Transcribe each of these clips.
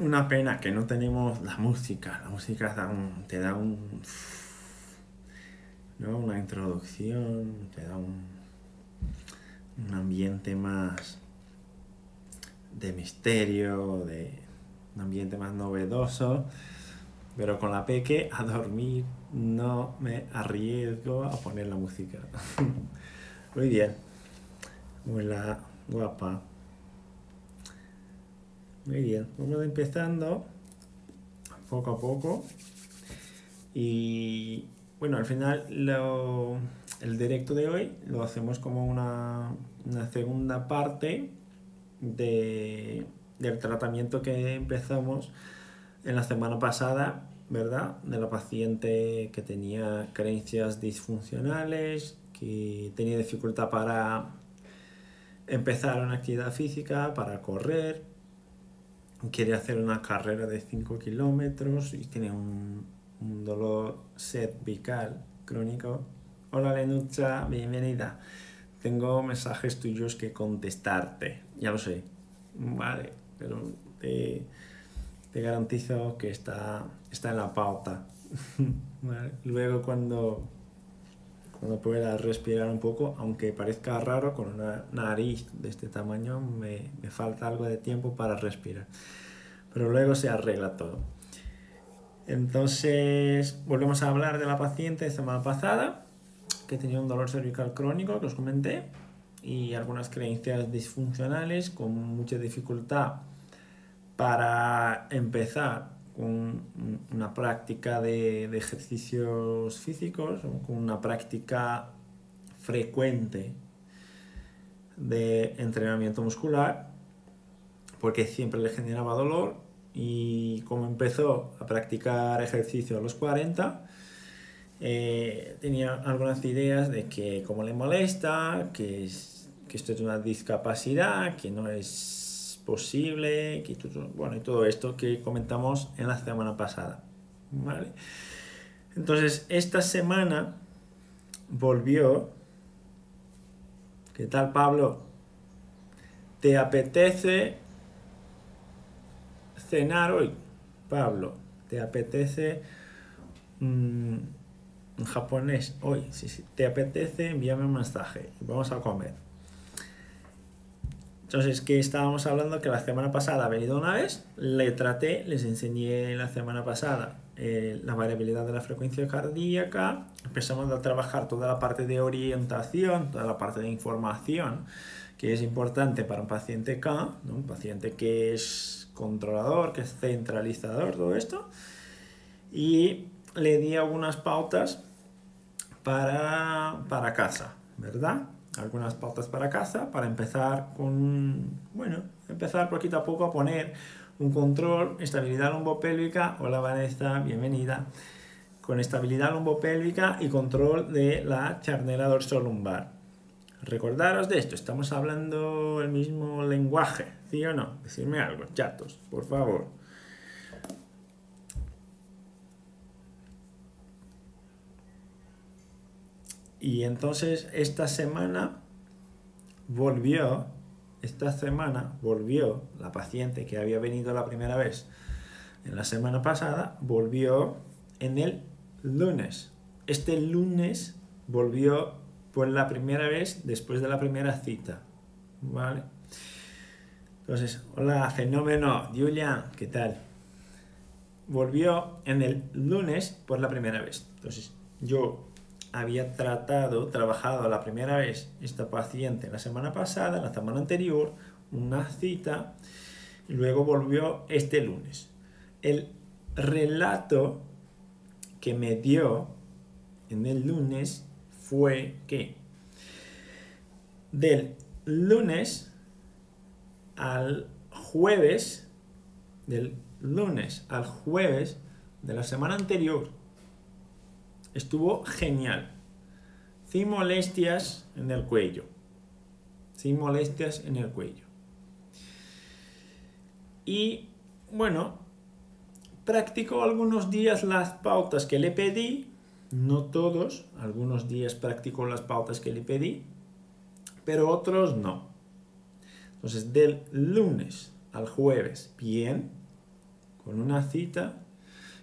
una pena que no tenemos la música. La música te da un, ¿no? una introducción, te da un, un ambiente más de misterio, de un ambiente más novedoso. Pero con la peque a dormir no me arriesgo a poner la música. Muy bien. Hola, guapa. Muy bien, vamos empezando poco a poco. Y bueno, al final lo- el directo de hoy lo hacemos como una, una segunda parte de- del tratamiento que empezamos en la semana pasada, ¿verdad? De la paciente que tenía creencias disfuncionales, que tenía dificultad para empezar una actividad física, para correr, quiere hacer una carrera de 5 kilómetros y tiene un, un dolor cervical crónico. Hola Lenucha, bienvenida. Tengo mensajes tuyos que contestarte, ya lo sé, vale, pero te, te garantizo que está, está en la pauta. Luego cuando, cuando pueda respirar un poco, aunque parezca raro, con una nariz de este tamaño me, me falta algo de tiempo para respirar. Pero luego se arregla todo. Entonces, volvemos a hablar de la paciente de semana pasada, que tenía un dolor cervical crónico, que os comenté, y algunas creencias disfuncionales con mucha dificultad para empezar con una práctica de, de ejercicios físicos, con una práctica frecuente de entrenamiento muscular, porque siempre le generaba dolor. Y como empezó a practicar ejercicio a los 40, eh, tenía algunas ideas de que como le molesta, que, que esto es una discapacidad, que no es posible, que bueno, y todo esto que comentamos en la semana pasada. ¿vale? Entonces, esta semana volvió. ¿Qué tal, Pablo? ¿Te apetece cenar hoy, Pablo? ¿Te apetece mm, en japonés hoy? Si, si te apetece, envíame un mensaje vamos a comer. Entonces, que estábamos hablando que la semana pasada ha venido una vez, le traté, les enseñé la semana pasada eh, la variabilidad de la frecuencia cardíaca, empezamos a trabajar toda la parte de orientación, toda la parte de información, que es importante para un paciente K, un paciente que es controlador, que es centralizador, todo esto, y le di algunas pautas para, para casa, ¿verdad? Algunas pautas para casa para empezar con, bueno, empezar poquito a poco a poner un control, estabilidad lumbopélvica, hola Vanessa, bienvenida, con estabilidad lumbopélvica y control de la charnela dorsolumbar. Recordaros de esto, estamos hablando el mismo lenguaje, ¿sí o no? Decidme algo, chatos, por favor. Y entonces esta semana volvió, esta semana volvió la paciente que había venido la primera vez en la semana pasada, volvió en el lunes. Este lunes volvió por la primera vez después de la primera cita. ¿Vale? Entonces, hola, fenómeno, Julian, ¿qué tal? Volvió en el lunes por la primera vez. Entonces, yo había tratado, trabajado la primera vez esta paciente la semana pasada, la semana anterior, una cita, y luego volvió este lunes. El relato que me dio en el lunes fue que del lunes al jueves, del lunes al jueves de la semana anterior, estuvo genial. Sin molestias en el cuello. Sin molestias en el cuello. Y bueno, practicó algunos días las pautas que le pedí. No todos, algunos días practicó las pautas que le pedí, pero otros no. Entonces, del lunes al jueves, bien. con una cita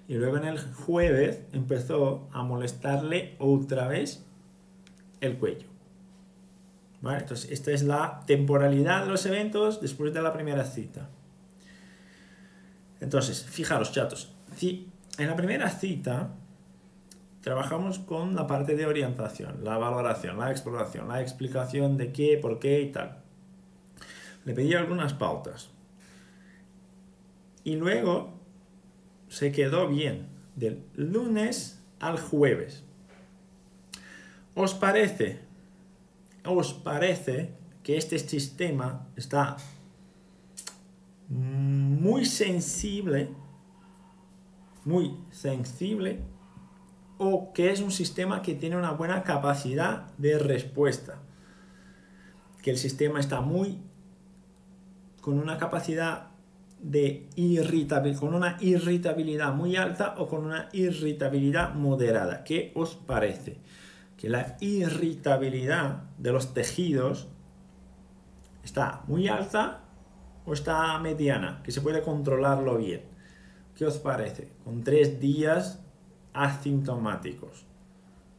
y luego en el jueves empezó a molestarle otra vez el cuello. ¿Vale? Entonces, esta es la temporalidad de los eventos después de la primera cita. Entonces, fijaros, chatos, si en la primera cita trabajamos con la parte de orientación, la valoración, la exploración, la explicación de qué, por qué y tal. Le pedí algunas pautas. Y luego se quedó bien del lunes al jueves. ¿Os parece? ¿Os parece que este sistema está muy sensible, muy sensible, o que es un sistema que tiene una buena capacidad de respuesta? Que el sistema está muy con una capacidad de irritabilidad, con una irritabilidad muy alta o con una irritabilidad moderada. ¿Qué os parece? Que la irritabilidad de los tejidos está muy alta o está mediana, que se puede controlarlo bien. ¿Qué os parece? Con tres días asintomáticos.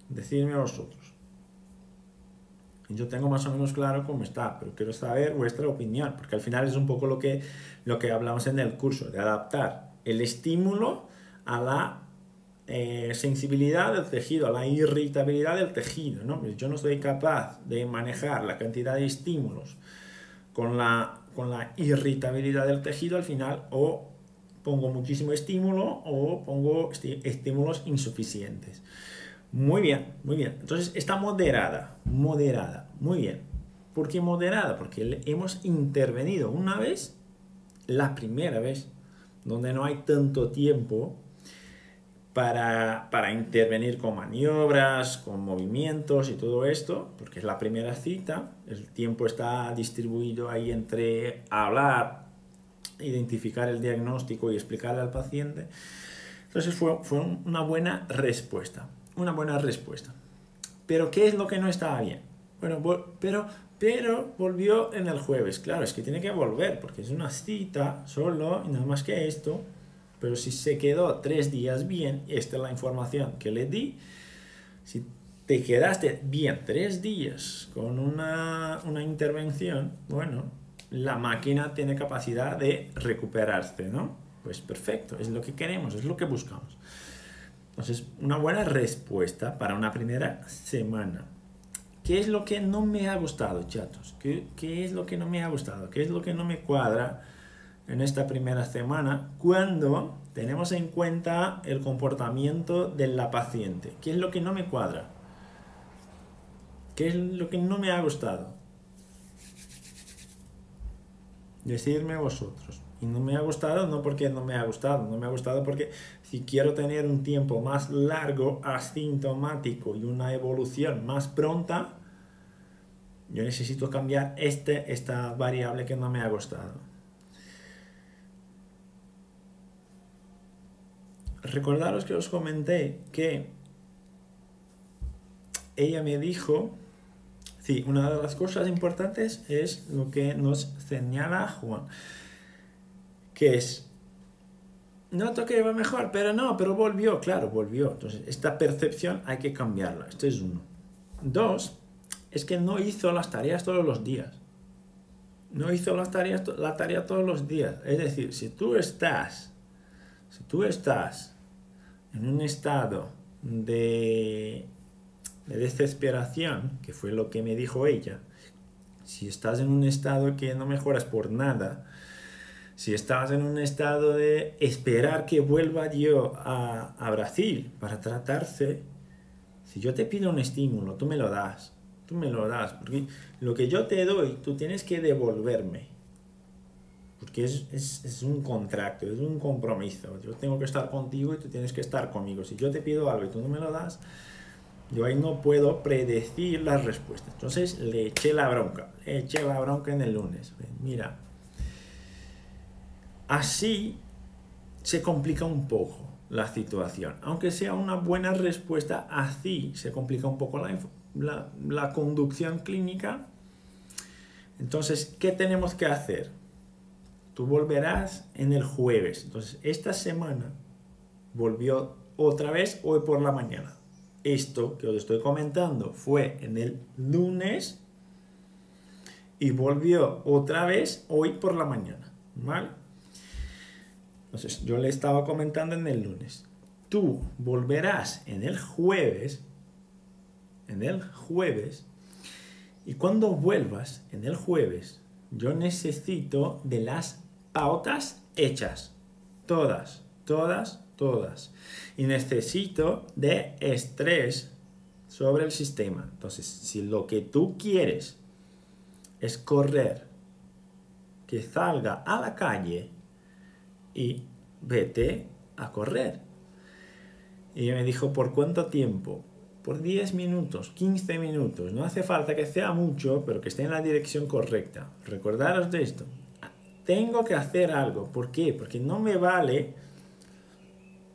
Decidme vosotros. Yo tengo más o menos claro cómo está, pero quiero saber vuestra opinión, porque al final es un poco lo que, lo que hablamos en el curso, de adaptar el estímulo a la eh, sensibilidad del tejido, a la irritabilidad del tejido. ¿no? Pues yo no soy capaz de manejar la cantidad de estímulos con la, con la irritabilidad del tejido, al final o pongo muchísimo estímulo o pongo estímulos insuficientes. Muy bien, muy bien. Entonces está moderada, moderada, muy bien. ¿Por qué moderada? Porque hemos intervenido una vez, la primera vez, donde no hay tanto tiempo para, para, intervenir con maniobras, con movimientos y todo esto, porque es la primera cita, el tiempo está distribuido ahí entre hablar, identificar el diagnóstico y explicarle al paciente. Entonces fue, fue una buena respuesta una buena respuesta. Pero ¿qué es lo que no estaba bien? Bueno, pero, pero volvió en el jueves. Claro, es que tiene que volver porque es una cita solo y nada más que esto. Pero si se quedó tres días bien, esta es la información que le di. Si te quedaste bien tres días con una, una intervención, bueno, la máquina tiene capacidad de recuperarse, ¿no? Pues perfecto, es lo que queremos, es lo que buscamos. Entonces, una buena respuesta para una primera semana. ¿Qué es lo que no me ha gustado, chatos? ¿Qué, ¿Qué, es lo que no me ha gustado? ¿Qué es lo que no me cuadra en esta primera semana cuando tenemos en cuenta el comportamiento de la paciente? ¿Qué es lo que no me cuadra? ¿Qué es lo que no me ha gustado? Decidme vosotros. Y no me ha gustado no porque no me ha gustado, no me ha gustado porque si quiero tener un tiempo más largo, asintomático y una evolución más pronta, yo necesito cambiar este, esta variable que no me ha gustado. Recordaros que os comenté que ella me dijo, sí, una de las cosas importantes es lo que nos señala Juan que es, noto que va mejor, pero no, pero volvió, claro, volvió. Entonces, esta percepción hay que cambiarla. Esto es uno. Dos, es que no hizo las tareas todos los días. No hizo las tareas, la tarea todos los días. Es decir, si tú estás, si tú estás en un estado de, de desesperación, que fue lo que me dijo ella, si estás en un estado que no mejoras por nada, si estás en un estado de esperar que vuelva yo a, a, Brasil para tratarse, si yo te pido un estímulo, tú me lo das, tú me lo das, porque lo que yo te doy, tú tienes que devolverme, porque es, es, es un contrato, es un compromiso, yo tengo que estar contigo y tú tienes que estar conmigo, si yo te pido algo y tú no me lo das, yo ahí no puedo predecir las respuestas. Entonces le eché la bronca, le eché la bronca en el lunes. Mira, Así se complica un poco la situación. Aunque sea una buena respuesta, así se complica un poco la, conducción clínica. Entonces, ¿qué tenemos que hacer? tú volverás en el jueves. Entonces, esta semana volvió otra vez hoy por la mañana. Esto que os estoy comentando fue en el lunes y volvió otra vez hoy por la mañana. ¿Vale? Entonces, yo le estaba comentando en el lunes. Tú volverás en el jueves, en el jueves, y cuando vuelvas en el jueves, yo necesito de las pautas hechas. Todas, todas, todas. Y necesito de estrés sobre el sistema. Entonces, si lo que tú quieres es correr, que salga a la calle y vete a correr. Y me dijo, ¿por cuánto tiempo? Por 10 minutos, 15 minutos. No hace falta que sea mucho, pero que esté en la dirección correcta. Recordaros de esto. Tengo que hacer algo. ¿Por qué? Porque no me vale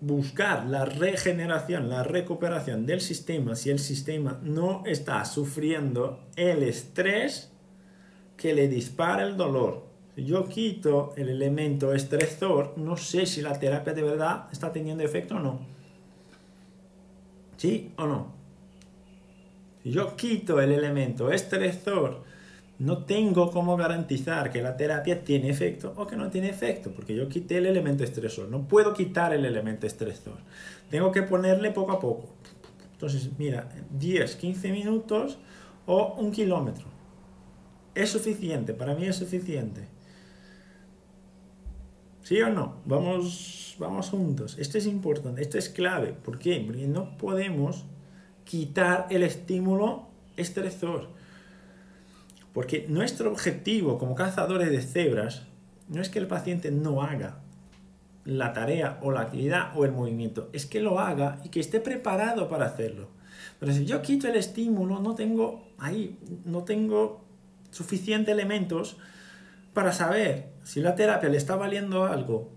buscar la regeneración, la recuperación del sistema si el sistema no está sufriendo el estrés que le dispara el dolor. Si yo quito el elemento estresor, no sé si la terapia de verdad está teniendo efecto o no. ¿Sí o no? Si yo quito el elemento estresor, no tengo cómo garantizar que la terapia tiene efecto o que no tiene efecto, porque yo quité el elemento estresor. No puedo quitar el elemento estresor. Tengo que ponerle poco a poco. Entonces, mira, 10, 15 minutos o un kilómetro. Es suficiente, para mí es suficiente. ¿Sí o no? Vamos, vamos juntos. Esto es importante, esto es clave. ¿Por qué? Porque no podemos quitar el estímulo estresor. Porque nuestro objetivo como cazadores de cebras no es que el paciente no haga la tarea o la actividad o el movimiento, es que lo haga y que esté preparado para hacerlo. Pero si yo quito el estímulo, no tengo ahí, no tengo suficientes elementos para saber si la terapia le está valiendo algo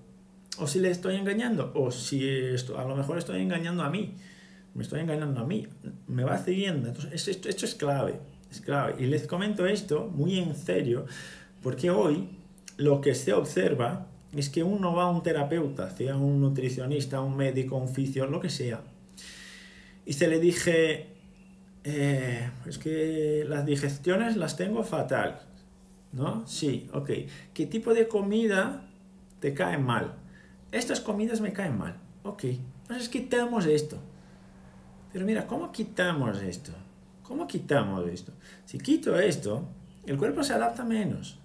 o si le estoy engañando o si esto, a lo mejor estoy engañando a mí. Me estoy engañando a mí. Me va siguiendo. Entonces, esto, esto es clave. Es clave. Y les comento esto muy en serio porque hoy lo que se observa es que uno va a un terapeuta, sea un nutricionista, un médico, un fisio, lo que sea, y se le dije, eh, es que las digestiones las tengo fatal, ¿no? Sí, ok. ¿Qué tipo de comida te cae mal? Estas comidas me caen mal, ok. Entonces quitamos esto. Pero mira, ¿cómo quitamos esto? ¿Cómo quitamos esto? Si quito esto, el cuerpo se adapta menos.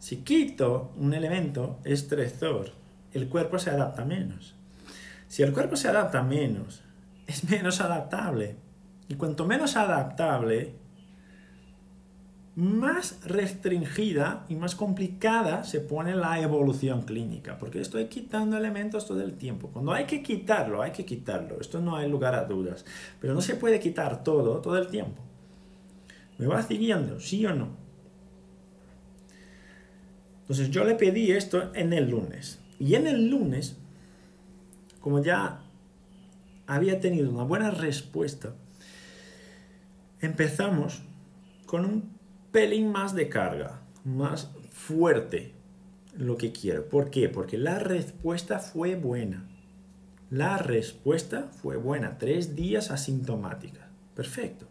Si quito un elemento estresor, el cuerpo se adapta menos. Si el cuerpo se adapta menos, es menos adaptable. Y cuanto menos adaptable, más restringida y más complicada se pone la evolución clínica, porque estoy quitando elementos todo el tiempo. Cuando hay que quitarlo, hay que quitarlo. Esto no hay lugar a dudas. Pero no se puede quitar todo, todo el tiempo. ¿Me va siguiendo? ¿Sí o no? Entonces yo le pedí esto en el lunes. Y en el lunes, como ya había tenido una buena respuesta, empezamos con un pelín más de carga, más fuerte lo que quiero. ¿Por qué? Porque la respuesta fue buena. La respuesta fue buena. Tres días asintomática. Perfecto.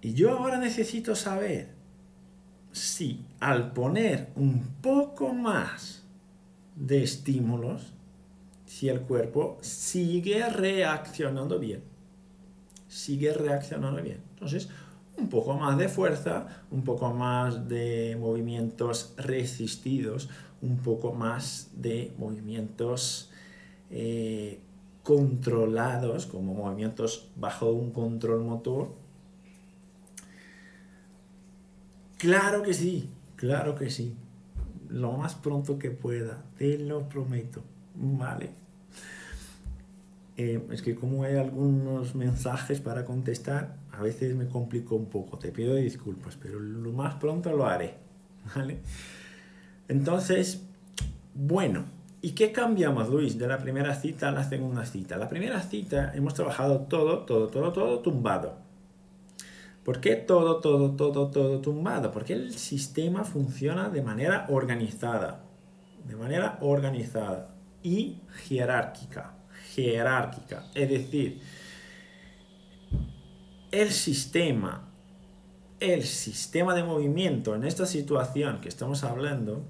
Y yo ahora necesito saber si al poner un poco más de estímulos, si el cuerpo sigue reaccionando bien. Sigue reaccionando bien. Entonces, un poco más de fuerza, un poco más de movimientos resistidos, un poco más de movimientos eh, controlados, como movimientos bajo un control motor Claro que sí, claro que sí. Lo más pronto que pueda, te lo prometo. Vale. Eh, es que como hay algunos mensajes para contestar, a veces me complico un poco. Te pido disculpas, pero lo más pronto lo haré. ¿Vale? Entonces, bueno, ¿y qué cambiamos, Luis, de la primera cita a la segunda cita? La primera cita hemos trabajado todo, todo, todo, todo tumbado ¿Por qué todo, todo, todo, todo tumbado? Porque el sistema funciona de manera organizada, de manera organizada y jerárquica, jerárquica. Es decir, el sistema, el sistema de movimiento en esta situación que estamos hablando,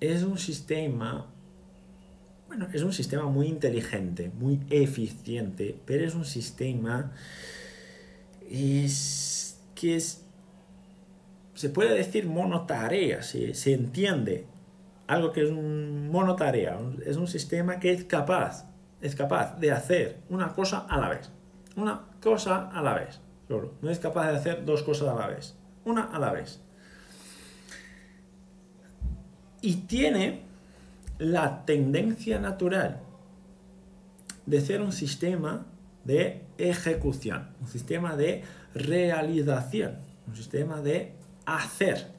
es un sistema, bueno, es un sistema muy inteligente, muy eficiente, pero es un sistema que se puede decir monotarea, se, se entiende. Algo que es un monotarea, es un sistema que es capaz, es capaz de hacer una cosa a la vez, una cosa a la vez, solo, no es capaz de hacer dos cosas a la vez, una a la vez. Y tiene la tendencia natural de ser un sistema de ejecución, un sistema de realización, un sistema de hacer.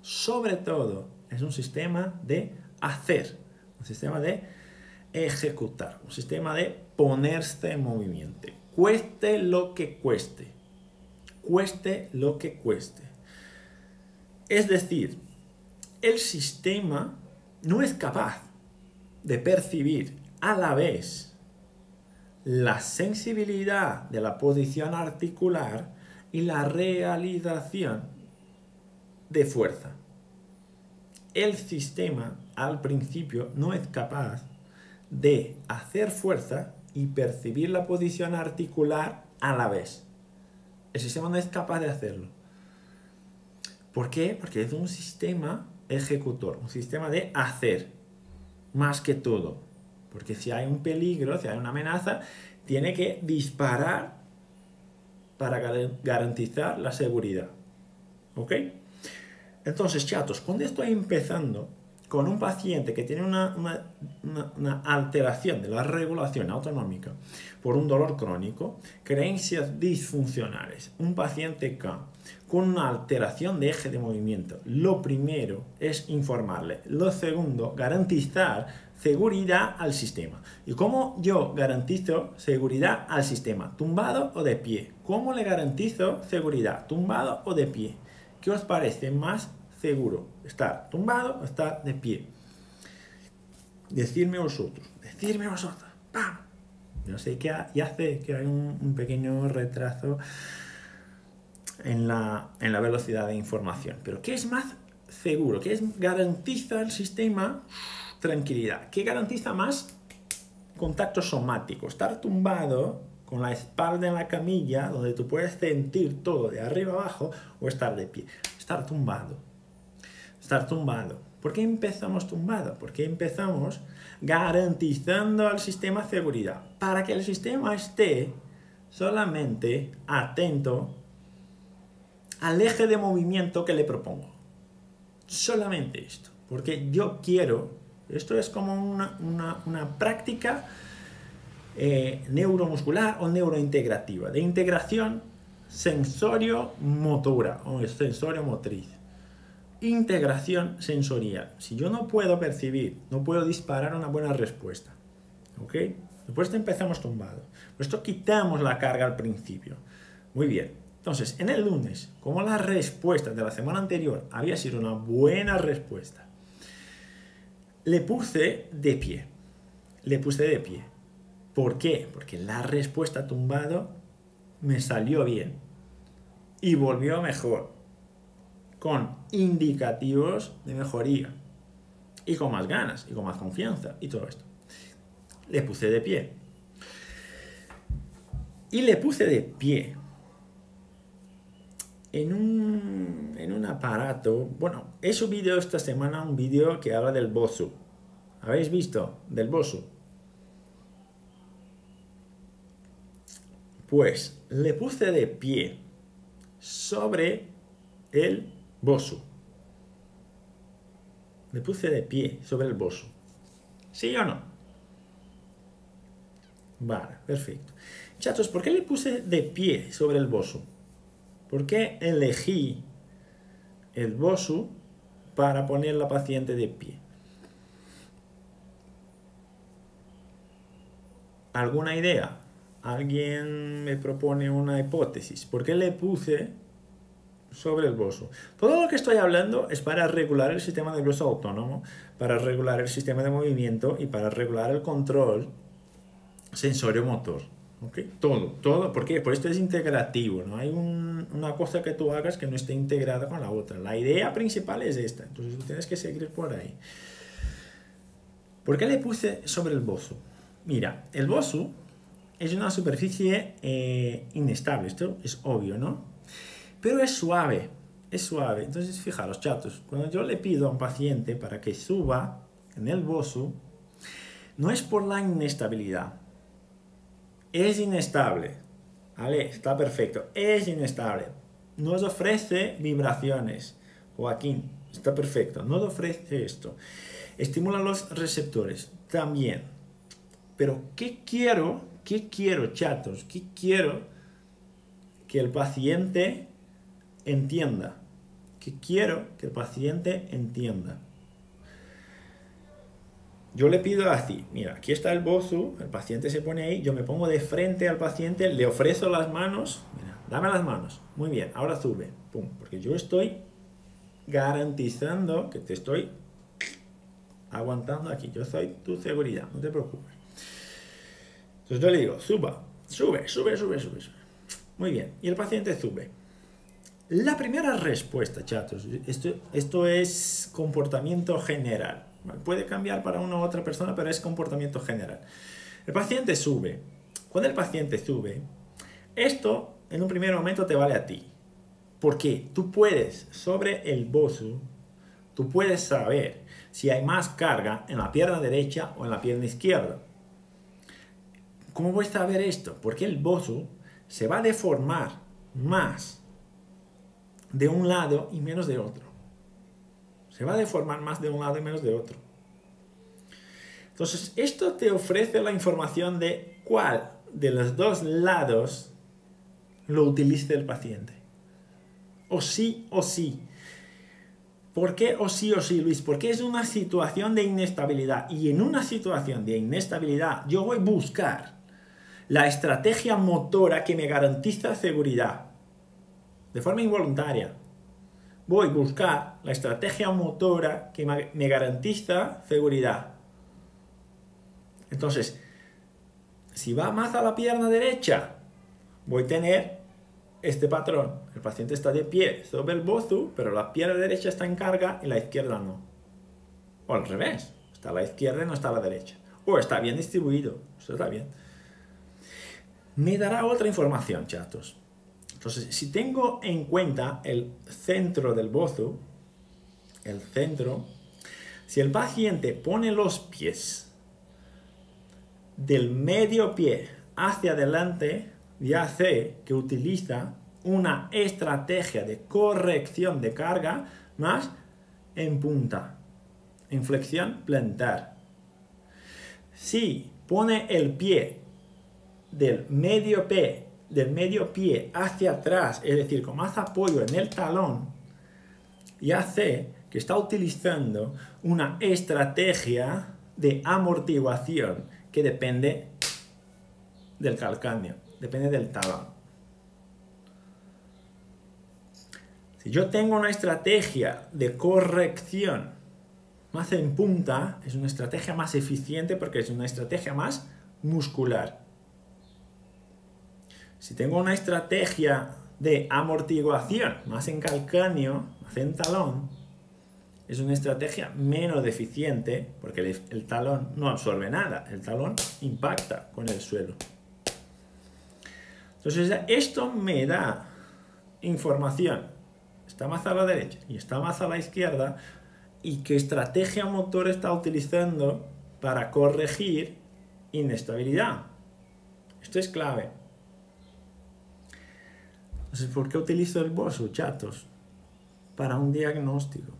Sobre todo, es un sistema de hacer, un sistema de ejecutar, un sistema de ponerse en movimiento. Cueste lo que cueste, cueste lo que cueste. Es decir, el sistema no es capaz de percibir a la vez la sensibilidad de la posición articular y la realización de fuerza. El sistema al principio no es capaz de hacer fuerza y percibir la posición articular a la vez. El sistema no es capaz de hacerlo. ¿Por qué? Porque es un sistema ejecutor, un sistema de hacer, más que todo. Porque si hay un peligro, si hay una amenaza, tiene que disparar para garantizar la seguridad. ¿Ok? Entonces, chatos, cuando estoy empezando con un paciente que tiene una, una, alteración de la regulación autonómica por un dolor crónico, creencias disfuncionales, un paciente K con una alteración de eje de movimiento, lo primero es informarle. Lo segundo, garantizar seguridad al sistema. ¿Y cómo yo garantizo seguridad al sistema? ¿Tumbado o de pie? ¿Cómo le garantizo seguridad? ¿Tumbado o de pie? ¿Qué os parece más seguro? ¿Estar tumbado o estar de pie? Decidme vosotros, decidme vosotros. ¡Pam! Yo sé que ya sé que hay un pequeño retraso en la, velocidad de información. Pero ¿qué es más seguro? ¿Qué es, garantiza el sistema tranquilidad? ¿Qué garantiza más contacto somático? Estar tumbado con la espalda en la camilla, donde tú puedes sentir todo de arriba abajo, o estar de pie. Estar tumbado. Estar tumbado. ¿Por qué empezamos tumbado? Porque empezamos garantizando al sistema seguridad. Para que el sistema esté solamente atento al eje de movimiento que le propongo. Solamente esto. Porque yo quiero, esto es como una, práctica eh, neuromuscular o neurointegrativa, de integración sensorio-motora o sensorio-motriz. Integración sensorial. Si yo no puedo percibir, no puedo disparar una buena respuesta. ¿Ok? Después empezamos tumbado. Por esto quitamos la carga al principio. Muy bien. Entonces, en el lunes, como la respuesta de la semana anterior había sido una buena respuesta, le puse de pie. Le puse de pie. ¿Por qué? Porque la respuesta tumbado me salió bien y volvió mejor, con indicativos de mejoría y con más ganas y con más confianza y todo esto. Le puse de pie. Y le puse de pie en un, en un aparato, bueno, he subido esta semana un vídeo que habla del Bosu. ¿Habéis visto? Del Bosu. Pues le puse de pie sobre el Bosu. Le puse de pie sobre el Bosu. ¿Sí o no? Vale, perfecto. Chatos, ¿por qué le puse de pie sobre el Bosu? ¿Por qué elegí el BOSU para poner la paciente de pie? ¿Alguna idea? alguien me propone una hipótesis. ¿Por qué le puse sobre el bozo? Todo lo que estoy hablando es para regular el sistema nervioso autónomo, para regular el sistema de movimiento y para regular el control sensorio-motor. ¿Okay? Todo, todo, ¿por qué? Por esto es integrativo, no hay una cosa que tú hagas que no esté integrada con la otra. La idea principal es esta, entonces tú tienes que seguir por ahí. ¿Por qué le puse sobre el bozo? Mira, el bozo es una superficie eh, inestable, esto es obvio, ¿no? Pero es suave, es suave. Entonces, fijaros, chatos, cuando yo le pido a un paciente para que suba en el bozo, no es por la inestabilidad. Es inestable, ¿vale? Está perfecto, es inestable. Nos ofrece vibraciones. Joaquín, está perfecto, nos ofrece esto. Estimula los receptores, también. Pero, ¿qué quiero? ¿Qué quiero, chatos? ¿Qué quiero que el paciente entienda? ¿Qué quiero que el paciente entienda? Yo le pido así, mira, aquí está el bozo, el paciente se pone ahí, yo me pongo de frente al paciente, le ofrezo las manos, mira, dame las manos, muy bien, ahora sube, pum, porque yo estoy garantizando que te estoy aguantando aquí. Yo soy tu seguridad, no te preocupes. Entonces yo le digo, suba, sube, sube, sube, sube, sube. Muy bien, y el paciente sube. La primera respuesta, chatos, esto, esto es comportamiento general. Puede cambiar para una u otra persona, pero es comportamiento general. El paciente sube. Cuando el paciente sube, esto en un primer momento te vale a ti. Porque tú puedes, sobre el bozo, tú puedes saber si hay más carga en la pierna derecha o en la pierna izquierda. ¿Cómo a saber esto? Porque el bozo se va a deformar más de un lado y menos de otro. Se va a deformar más de un lado y menos de otro. Entonces, esto te ofrece la información de cuál de los dos lados lo utilice el paciente. O sí o sí. ¿Por qué o sí o sí, Luis? Porque es una situación de inestabilidad. Y en una situación de inestabilidad yo voy a buscar la estrategia motora que me garantiza seguridad. De forma involuntaria. Voy a buscar la estrategia motora que me garantiza seguridad. Entonces, si va más a la pierna derecha, voy a tener este patrón. El paciente está de pie sobre el bozo, pero la pierna derecha está en carga y la izquierda no. O al revés, está a la izquierda y no está a la derecha. O está bien distribuido, eso está bien. Me dará otra información, chatos. Entonces, si tengo en cuenta el centro del bozo, el centro, si el paciente pone los pies del medio pie hacia adelante, ya sé que utiliza una estrategia de corrección de carga más en punta, en flexión plantar. Si pone el pie del medio pie, del medio pie hacia atrás, es decir, con más apoyo en el talón, ya sé que está utilizando una estrategia de amortiguación que depende del calcáneo depende del talón. Si yo tengo una estrategia de corrección más en punta, es una estrategia más eficiente porque es una estrategia más muscular. Si tengo una estrategia de amortiguación más en calcáneo, más en talón, es una estrategia menos eficiente porque el, el talón no absorbe nada, el talón impacta con el suelo. Entonces, esto me da información. Está más a la derecha y está más a la izquierda. Y qué estrategia motor está utilizando para corregir inestabilidad. Esto es clave. Entonces, ¿por qué utilizo el bozo, chatos? Para un diagnóstico.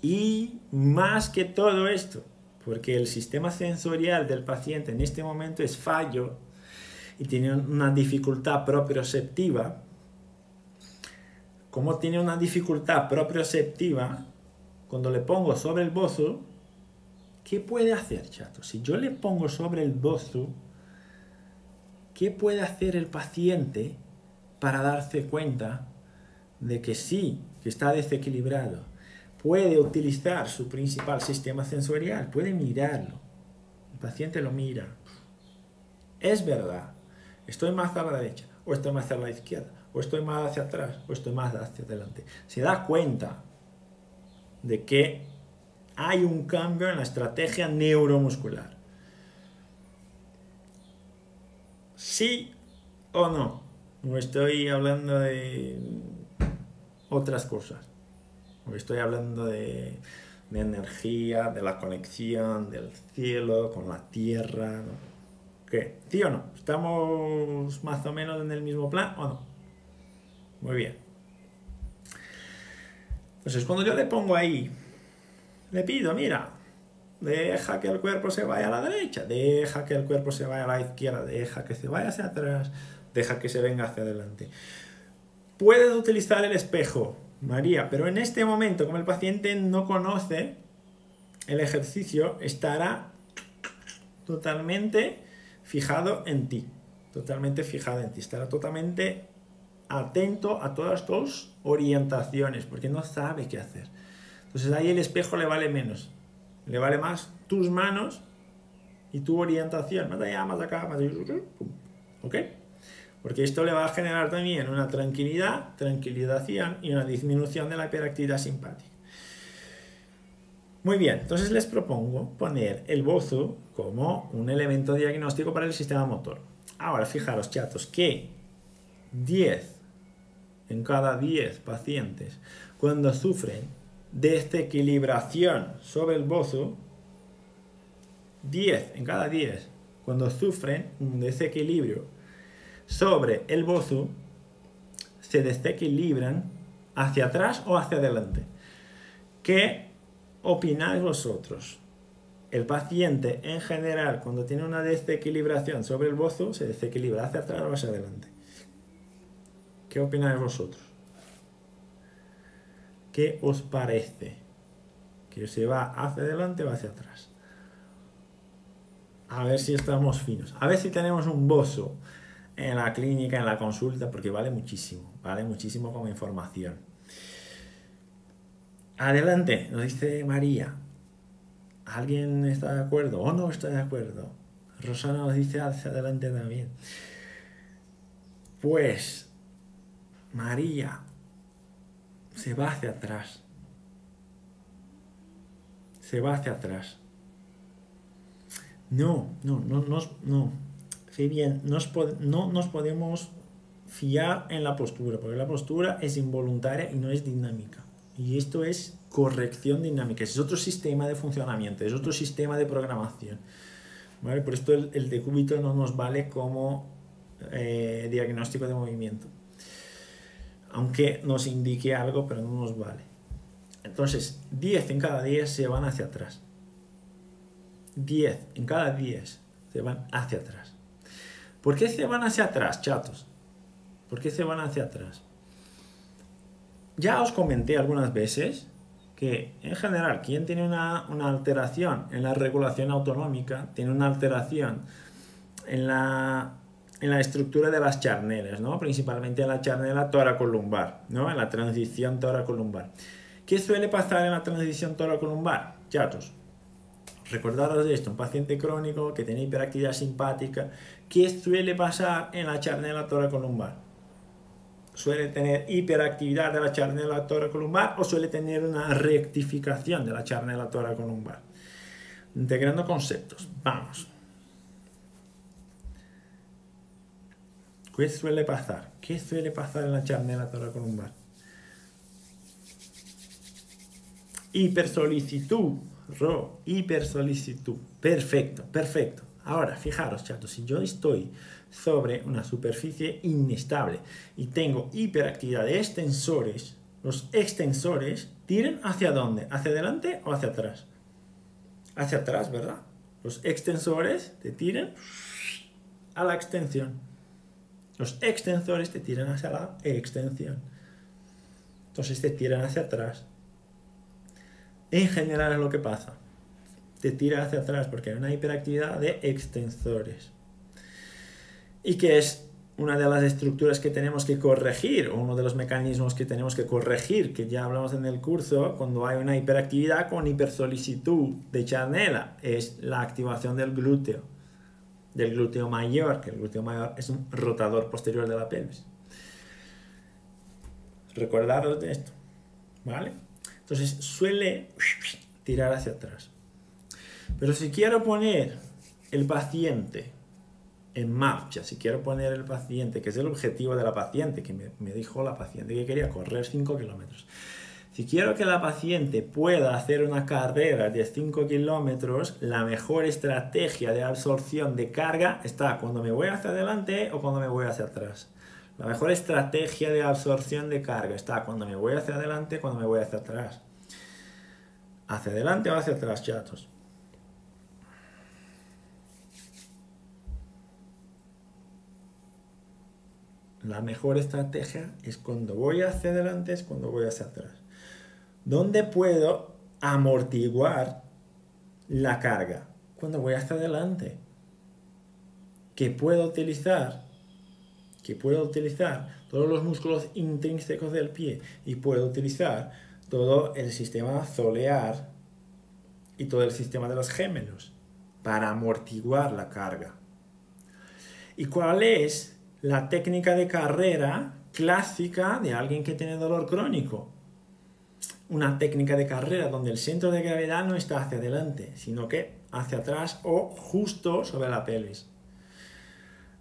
Y más que todo esto, porque el sistema sensorial del paciente en este momento es fallo y tiene una dificultad proprioceptiva, como tiene una dificultad proprioceptiva, cuando le pongo sobre el bozo, ¿qué puede hacer, chato? Si yo le pongo sobre el bozo, ¿Qué puede hacer el paciente para darse cuenta de que sí, que está desequilibrado? Puede utilizar su principal sistema sensorial, puede mirarlo. El paciente lo mira. Es verdad, estoy más a la derecha, o estoy más a la izquierda, o estoy más hacia atrás, o estoy más hacia adelante. Se da cuenta de que hay un cambio en la estrategia neuromuscular. ¿Sí o no? No estoy hablando de otras cosas. No estoy hablando de, energía, de la conexión del cielo con la tierra. ¿Qué? ¿Sí o no? ¿Estamos más o menos en el mismo plan o no? Muy bien. Entonces, cuando yo le pongo ahí, le pido, mira, deja que el cuerpo se vaya a la derecha, deja que el cuerpo se vaya a la izquierda, deja que se vaya hacia atrás, deja que se venga hacia adelante. Puedes utilizar el espejo, María, pero en este momento, como el paciente no conoce el ejercicio, estará totalmente fijado en ti, totalmente fijado en ti, estará totalmente atento a todas tus orientaciones, porque no sabe qué hacer. Entonces ahí el espejo le vale menos. Le vale más tus manos y tu orientación. Más allá, más acá, más allá. ¿Ok? Porque esto le va a generar también una tranquilidad, tranquilización y una disminución de la hiperactividad simpática. Muy bien, entonces les propongo poner el bozo como un elemento diagnóstico para el sistema motor. Ahora, fijaros, chatos, que 10 en cada 10 pacientes, cuando sufren desequilibración sobre el bozo, 10 en cada 10, cuando sufren un desequilibrio sobre el bozo, se desequilibran hacia atrás o hacia adelante. ¿Qué opináis vosotros? El paciente en general, cuando tiene una desequilibración sobre el bozo, se desequilibra hacia atrás o hacia adelante. ¿Qué opináis vosotros? ¿Qué os parece? ¿Que se va hacia adelante o hacia atrás? A ver si estamos finos. A ver si tenemos un bozo en la clínica, en la consulta, porque vale muchísimo. Vale muchísimo como información. Adelante, nos dice María. ¿Alguien está de acuerdo o no está de acuerdo? Rosana nos dice hacia adelante también. Pues María se va hacia atrás. Se va hacia atrás. No, no, no, no, no. bien, no nos podemos fiar en la postura, porque la postura es involuntaria y no es dinámica. Y esto es corrección dinámica, es otro sistema de funcionamiento, es otro sistema de programación. Por esto el, el decúbito no nos vale como eh, diagnóstico de movimiento aunque nos indique algo, pero no nos vale. Entonces, 10 en cada 10 se van hacia atrás. 10 en cada 10 se van hacia atrás. ¿Por qué se van hacia atrás, chatos? ¿Por qué se van hacia atrás? Ya os comenté algunas veces que en general quien tiene una, una alteración en la regulación autonómica, tiene una alteración en la en la estructura de las charnelas, ¿no? principalmente en la charnela toracolumbar, ¿no? en la transición toracolumbar. ¿Qué suele pasar en la transición toracolumbar? Chatos, recordaros de esto, un paciente crónico que tiene hiperactividad simpática, ¿qué suele pasar en la charnela toracolumbar? ¿Suele tener hiperactividad de la charnela toracolumbar o suele tener una rectificación de la charnela toracolumbar? Integrando conceptos, vamos. ¿Qué suele pasar? ¿Qué suele pasar en la charnela toracolumbar? Hipersolicitud, ro, hipersolicitud. Perfecto, perfecto. Ahora, fijaros, chatos, si yo estoy sobre una superficie inestable y tengo hiperactividad de extensores, los extensores tiran hacia dónde? ¿Hacia adelante o hacia atrás? Hacia atrás, ¿verdad? Los extensores te tiran a la extensión. Los extensores te tiran hacia la extensión. Entonces te tiran hacia atrás. En general es lo que pasa. Te tira hacia atrás porque hay una hiperactividad de extensores. y que es una de las estructuras que tenemos que corregir, o uno de los mecanismos que tenemos que corregir, que ya hablamos en el curso, cuando hay una hiperactividad con hipersolicitud de charnela, es la activación del glúteo, del glúteo mayor, que el glúteo mayor es un rotador posterior de la pelvis. Recordaros de esto, ¿vale? Entonces suele tirar hacia atrás. Pero si quiero poner el paciente en marcha, si quiero poner el paciente, que es el objetivo de la paciente, que me, dijo la paciente que quería correr 5 kilómetros, si quiero que la paciente pueda hacer una carrera de 5 kilómetros, la mejor estrategia de absorción de carga está cuando me voy hacia adelante o cuando me voy hacia atrás. La mejor estrategia de absorción de carga está cuando me voy hacia adelante cuando me voy hacia atrás. Hacia adelante o hacia atrás, chatos. La mejor estrategia es cuando voy hacia adelante, es cuando voy hacia atrás. ¿Dónde puedo amortiguar la carga? Cuando voy hacia adelante. ¿Qué puedo utilizar? Que puedo utilizar todos los músculos intrínsecos del pie y puedo utilizar todo el sistema solear y todo el sistema de los gemelos para amortiguar la carga. ¿Y cuál es la técnica de carrera clásica de alguien que tiene dolor crónico. Una técnica de carrera donde el centro de gravedad no está hacia adelante, sino que hacia atrás o justo sobre la pelvis.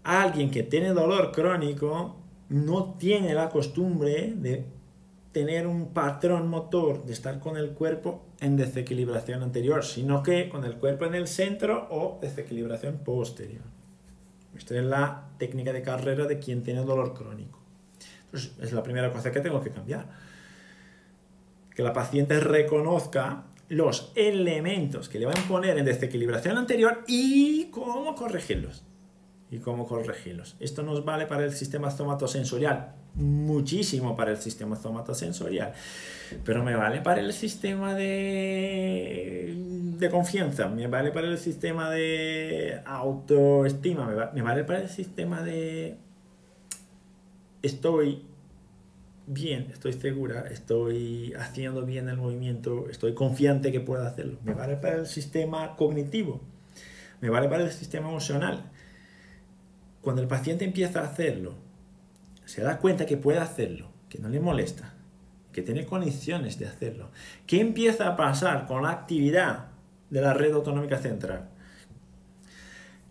Alguien que tiene dolor crónico no tiene la costumbre de tener un patrón motor, de estar con el cuerpo en desequilibración anterior, sino que con el cuerpo en el centro o desequilibración posterior. Esta es la técnica de carrera de quien tiene dolor crónico. Es la primera cosa que tengo que cambiar. Que la paciente reconozca los elementos que le van a poner en desequilibración anterior y cómo corregirlos. Y cómo corregirlos. Esto nos vale para el sistema somatosensorial, muchísimo para el sistema somatosensorial, pero me vale para el sistema de, de confianza, me vale para el sistema de autoestima, me, vale para el sistema de estoy bien, estoy segura, estoy haciendo bien el movimiento, estoy confiante que puedo hacerlo. Me vale para el sistema cognitivo, me vale para el sistema emocional. Cuando el paciente empieza a hacerlo, se da cuenta que puede hacerlo, que no le molesta, que tiene condiciones de hacerlo. ¿Qué empieza a pasar con la actividad de la red autonómica central?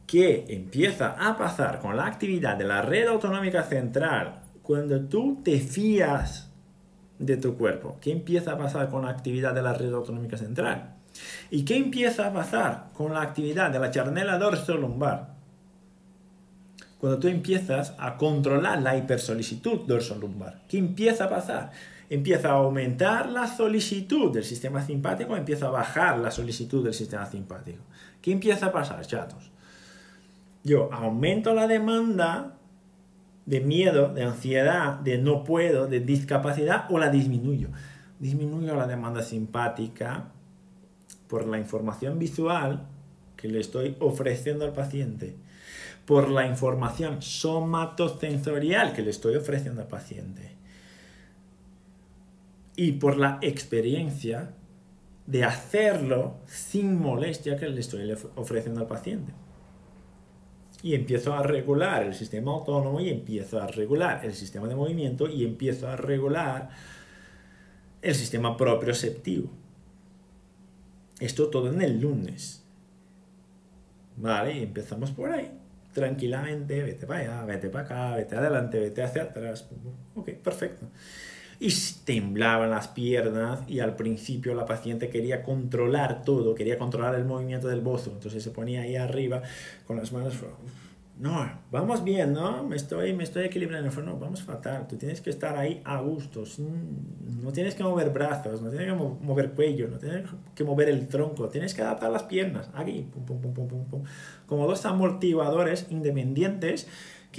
¿Qué empieza a pasar con la actividad de la red autonómica central cuando tú te fías de tu cuerpo? ¿Qué empieza a pasar con la actividad de la red autonómica central? ¿Y qué empieza a pasar con la actividad de la charnela dorso-lumbar? cuando tú empiezas a controlar la hipersolicitud dorso-lumbar. ¿Qué empieza a pasar? Empieza a aumentar la solicitud del sistema simpático, empieza a bajar la solicitud del sistema simpático. ¿Qué empieza a pasar, chatos? Yo aumento la demanda de miedo, de ansiedad, de no puedo, de discapacidad o la disminuyo. Disminuyo la demanda simpática por la información visual que le estoy ofreciendo al paciente por la información somatosensorial que le estoy ofreciendo al paciente y por la experiencia de hacerlo sin molestia que le estoy ofreciendo al paciente. Y empiezo a regular el sistema autónomo y empiezo a regular el sistema de movimiento y empiezo a regular el sistema proprioceptivo. Esto todo en el lunes. Vale, y empezamos por ahí tranquilamente, vete para allá, vete para acá, vete adelante, vete hacia atrás. Ok, perfecto. Y temblaban las piernas y al principio la paciente quería controlar todo, quería controlar el movimiento del bozo, entonces se ponía ahí arriba con las manos no, vamos bien, ¿no? Me estoy, me estoy equilibrando. No, vamos fatal. Tú tienes que estar ahí a gusto. No tienes que mover brazos, no tienes que mover cuello, no tienes que mover el tronco. Tienes que adaptar las piernas. Aquí, pum, pum, pum, pum, pum, Como dos amortiguadores independientes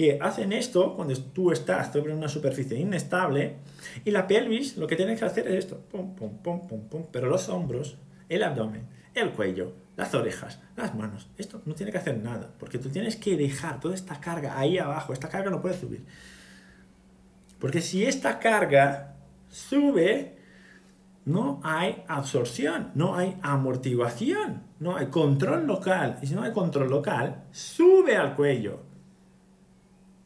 que hacen esto cuando tú estás sobre una superficie inestable y la pelvis lo que tienes que hacer es esto, pum, pum, pum, pum, pum. Pero los hombros el abdomen, el cuello, las orejas, las manos. Esto no tiene que hacer nada, porque tú tienes que dejar toda esta carga ahí abajo. Esta carga no puede subir. Porque si esta carga sube, no hay absorción, no hay amortiguación, no hay control local. Y si no hay control local, sube al cuello.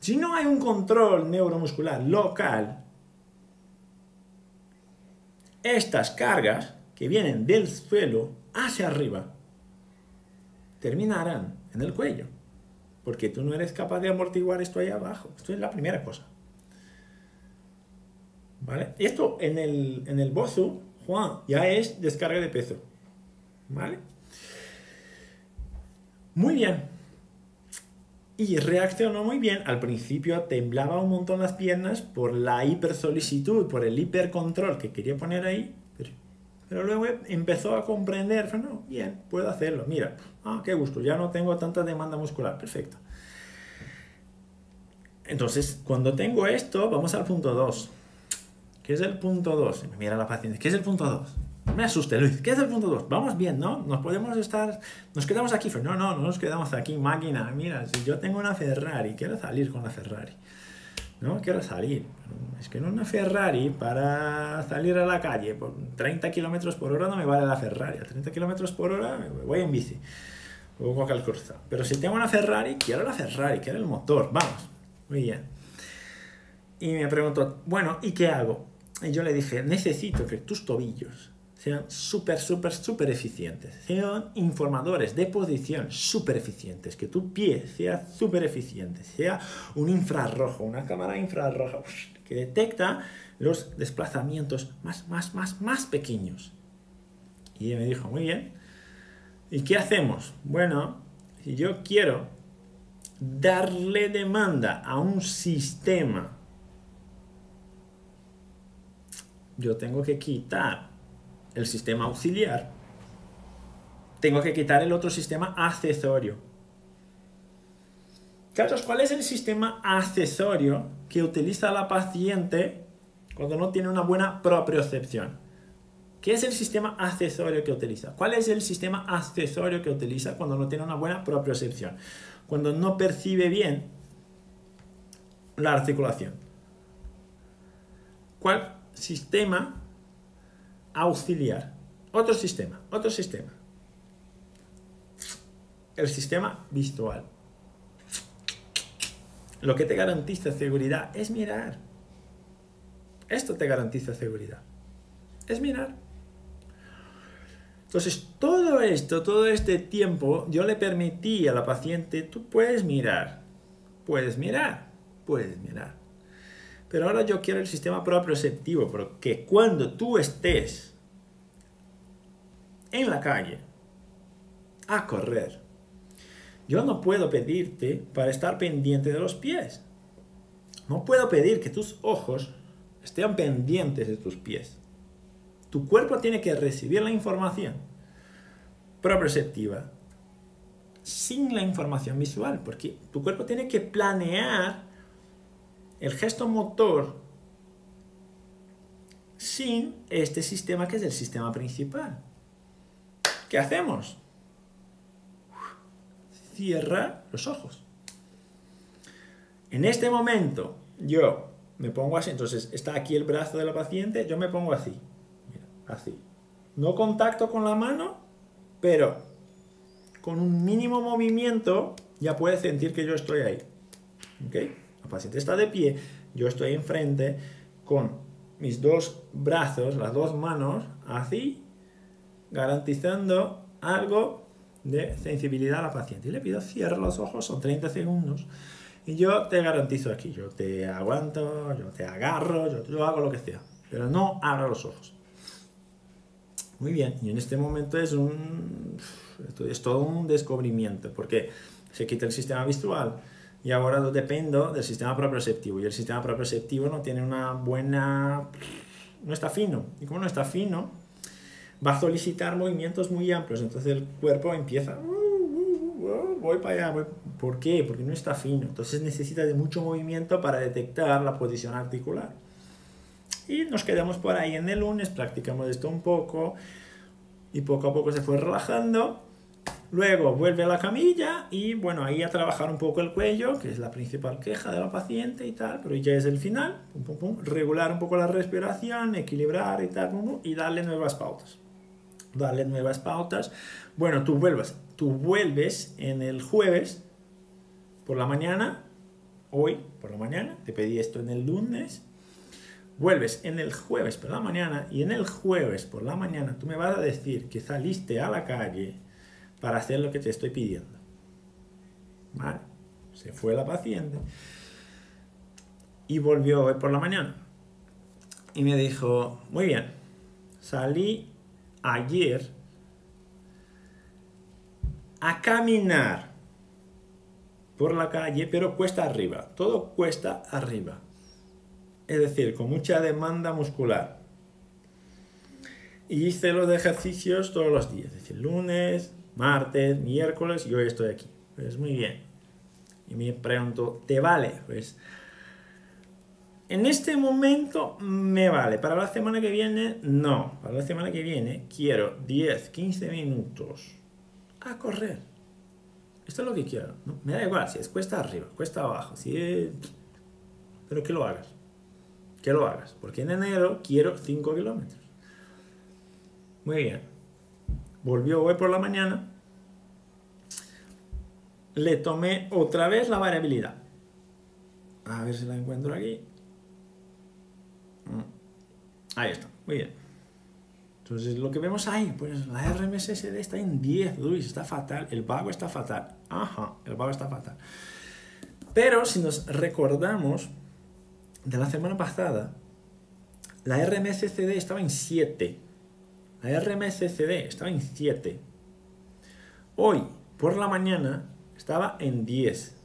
Si no hay un control neuromuscular local, estas cargas que vienen del suelo hacia arriba terminarán en el cuello. Porque tú no eres capaz de amortiguar esto ahí abajo. Esto es la primera cosa. ¿Vale? Esto en el, en el bozo, Juan, ya es descarga de peso. ¿Vale? Muy bien. Y reaccionó muy bien. Al principio temblaba un montón las piernas por la hipersolicitud, por el hipercontrol que quería poner ahí. Pero, luego empezó a comprender, no, bien, puedo hacerlo. Mira, ah, qué gusto, ya no tengo tanta demanda muscular. Perfecto. Entonces, cuando tengo esto, vamos al punto 2. ¿Qué es el punto 2? Mira la paciente, ¿qué es el punto 2? Me asuste, Luis. ¿Qué es el punto 2? Vamos bien, ¿no? Nos podemos estar... Nos quedamos aquí. No, no, no nos quedamos aquí, máquina. Mira, si yo tengo una Ferrari, quiero salir con la Ferrari. No, quiero salir. Es que en una Ferrari, para salir a la calle por 30 kilómetros por hora no me vale la Ferrari. A 30 kilómetros por hora voy en bici. O cualquier cosa. Pero si tengo una Ferrari, quiero la Ferrari, quiero el motor. Vamos. Muy bien. Y me preguntó, bueno, ¿y qué hago? Y yo le dije, necesito que tus tobillos sean súper, súper, súper eficientes. Sean informadores de posición súper eficientes. Que tu pie sea súper eficiente. Sea un infrarrojo, una cámara infrarroja que detecta los desplazamientos más, más, más, más pequeños. Y ella me dijo, muy bien. ¿Y qué hacemos? Bueno, si yo quiero darle demanda a un sistema, yo tengo que quitar el sistema auxiliar, tengo que quitar el otro sistema accesorio. Carlos, ¿cuál es el sistema accesorio que utiliza la paciente cuando no tiene una buena propriocepción? ¿Qué es el sistema accesorio que utiliza? ¿Cuál es el sistema accesorio que utiliza cuando no tiene una buena propriocepción? Cuando no percibe bien la articulación. ¿Cuál sistema auxiliar. Otro sistema, otro sistema. El sistema visual. Lo que te garantiza seguridad es mirar. Esto te garantiza seguridad. Es mirar. Entonces, todo esto, todo este tiempo, yo le permití a la paciente, tú puedes mirar, puedes mirar, puedes mirar. Pero ahora yo quiero el sistema proprioceptivo, porque cuando tú estés en la calle a correr, yo no puedo pedirte para estar pendiente de los pies. No puedo pedir que tus ojos estén pendientes de tus pies. Tu cuerpo tiene que recibir la información proprioceptiva sin la información visual, porque tu cuerpo tiene que planear el gesto motor sin este sistema que es el sistema principal. ¿Qué hacemos? Cierra los ojos. En este momento yo me pongo así, entonces está aquí el brazo de la paciente, yo me pongo así, así. No contacto con la mano, pero con un mínimo movimiento ya puede sentir que yo estoy ahí. ¿Ok? El paciente está de pie, yo estoy enfrente con mis dos brazos, las dos manos, así, garantizando algo de sensibilidad a la paciente. Y le pido cierra los ojos, son 30 segundos. Y yo te garantizo aquí, yo te aguanto, yo te agarro, yo, hago lo que sea. Pero no abra los ojos. Muy bien, y en este momento es un... es todo un descubrimiento, porque se quita el sistema visual, y ahora dependo del sistema proprioceptivo. Y el sistema proprioceptivo no tiene una buena... no está fino. Y como no está fino, va a solicitar movimientos muy amplios. Entonces el cuerpo empieza... Uh, uh, uh, voy para allá. ¿Por qué? Porque no está fino. Entonces necesita de mucho movimiento para detectar la posición articular. Y nos quedamos por ahí en el lunes, practicamos esto un poco. y poco a poco se fue relajando. Luego vuelve a la camilla y bueno, ahí a trabajar un poco el cuello, que es la principal queja de la paciente y tal, pero ya es el final. regular un poco la respiración, equilibrar y tal, y darle nuevas pautas. Darle nuevas pautas. Bueno, tú vuelves, tú vuelves en el jueves por la mañana, hoy por la mañana, te pedí esto en el lunes, vuelves en el jueves por la mañana y en el jueves por la mañana tú me vas a decir que saliste a la calle para hacer lo que te estoy pidiendo. ¿Vale? Se fue la paciente y volvió hoy por la mañana. Y me dijo, muy bien, salí ayer a caminar por la calle, pero cuesta arriba. Todo cuesta arriba. Es decir, con mucha demanda muscular. Y hice los ejercicios todos los días. Es decir, lunes, martes, miércoles y hoy estoy aquí. Pues muy bien. Y me pregunto, ¿te vale? Pues en este momento me vale. Para la semana que viene, no. Para la semana que viene quiero 10, 15 minutos a correr. Esto es lo que quiero. Me da igual si es cuesta arriba, cuesta abajo. Si Pero que lo hagas. Que lo hagas. Porque en enero quiero 5 kilómetros. Muy bien. Volvió hoy por la mañana. Le tomé otra vez la variabilidad. A ver si la encuentro aquí. Mm. Ahí está. Muy bien. Entonces, lo que vemos ahí, pues la RMSSD está en 10, Luis, está fatal, el pago está fatal. Ajá, el pago está fatal. Pero si nos recordamos de la semana pasada, la RMSCD estaba en 7. La RMSCD estaba en 7. Hoy, por la mañana, estaba en 10.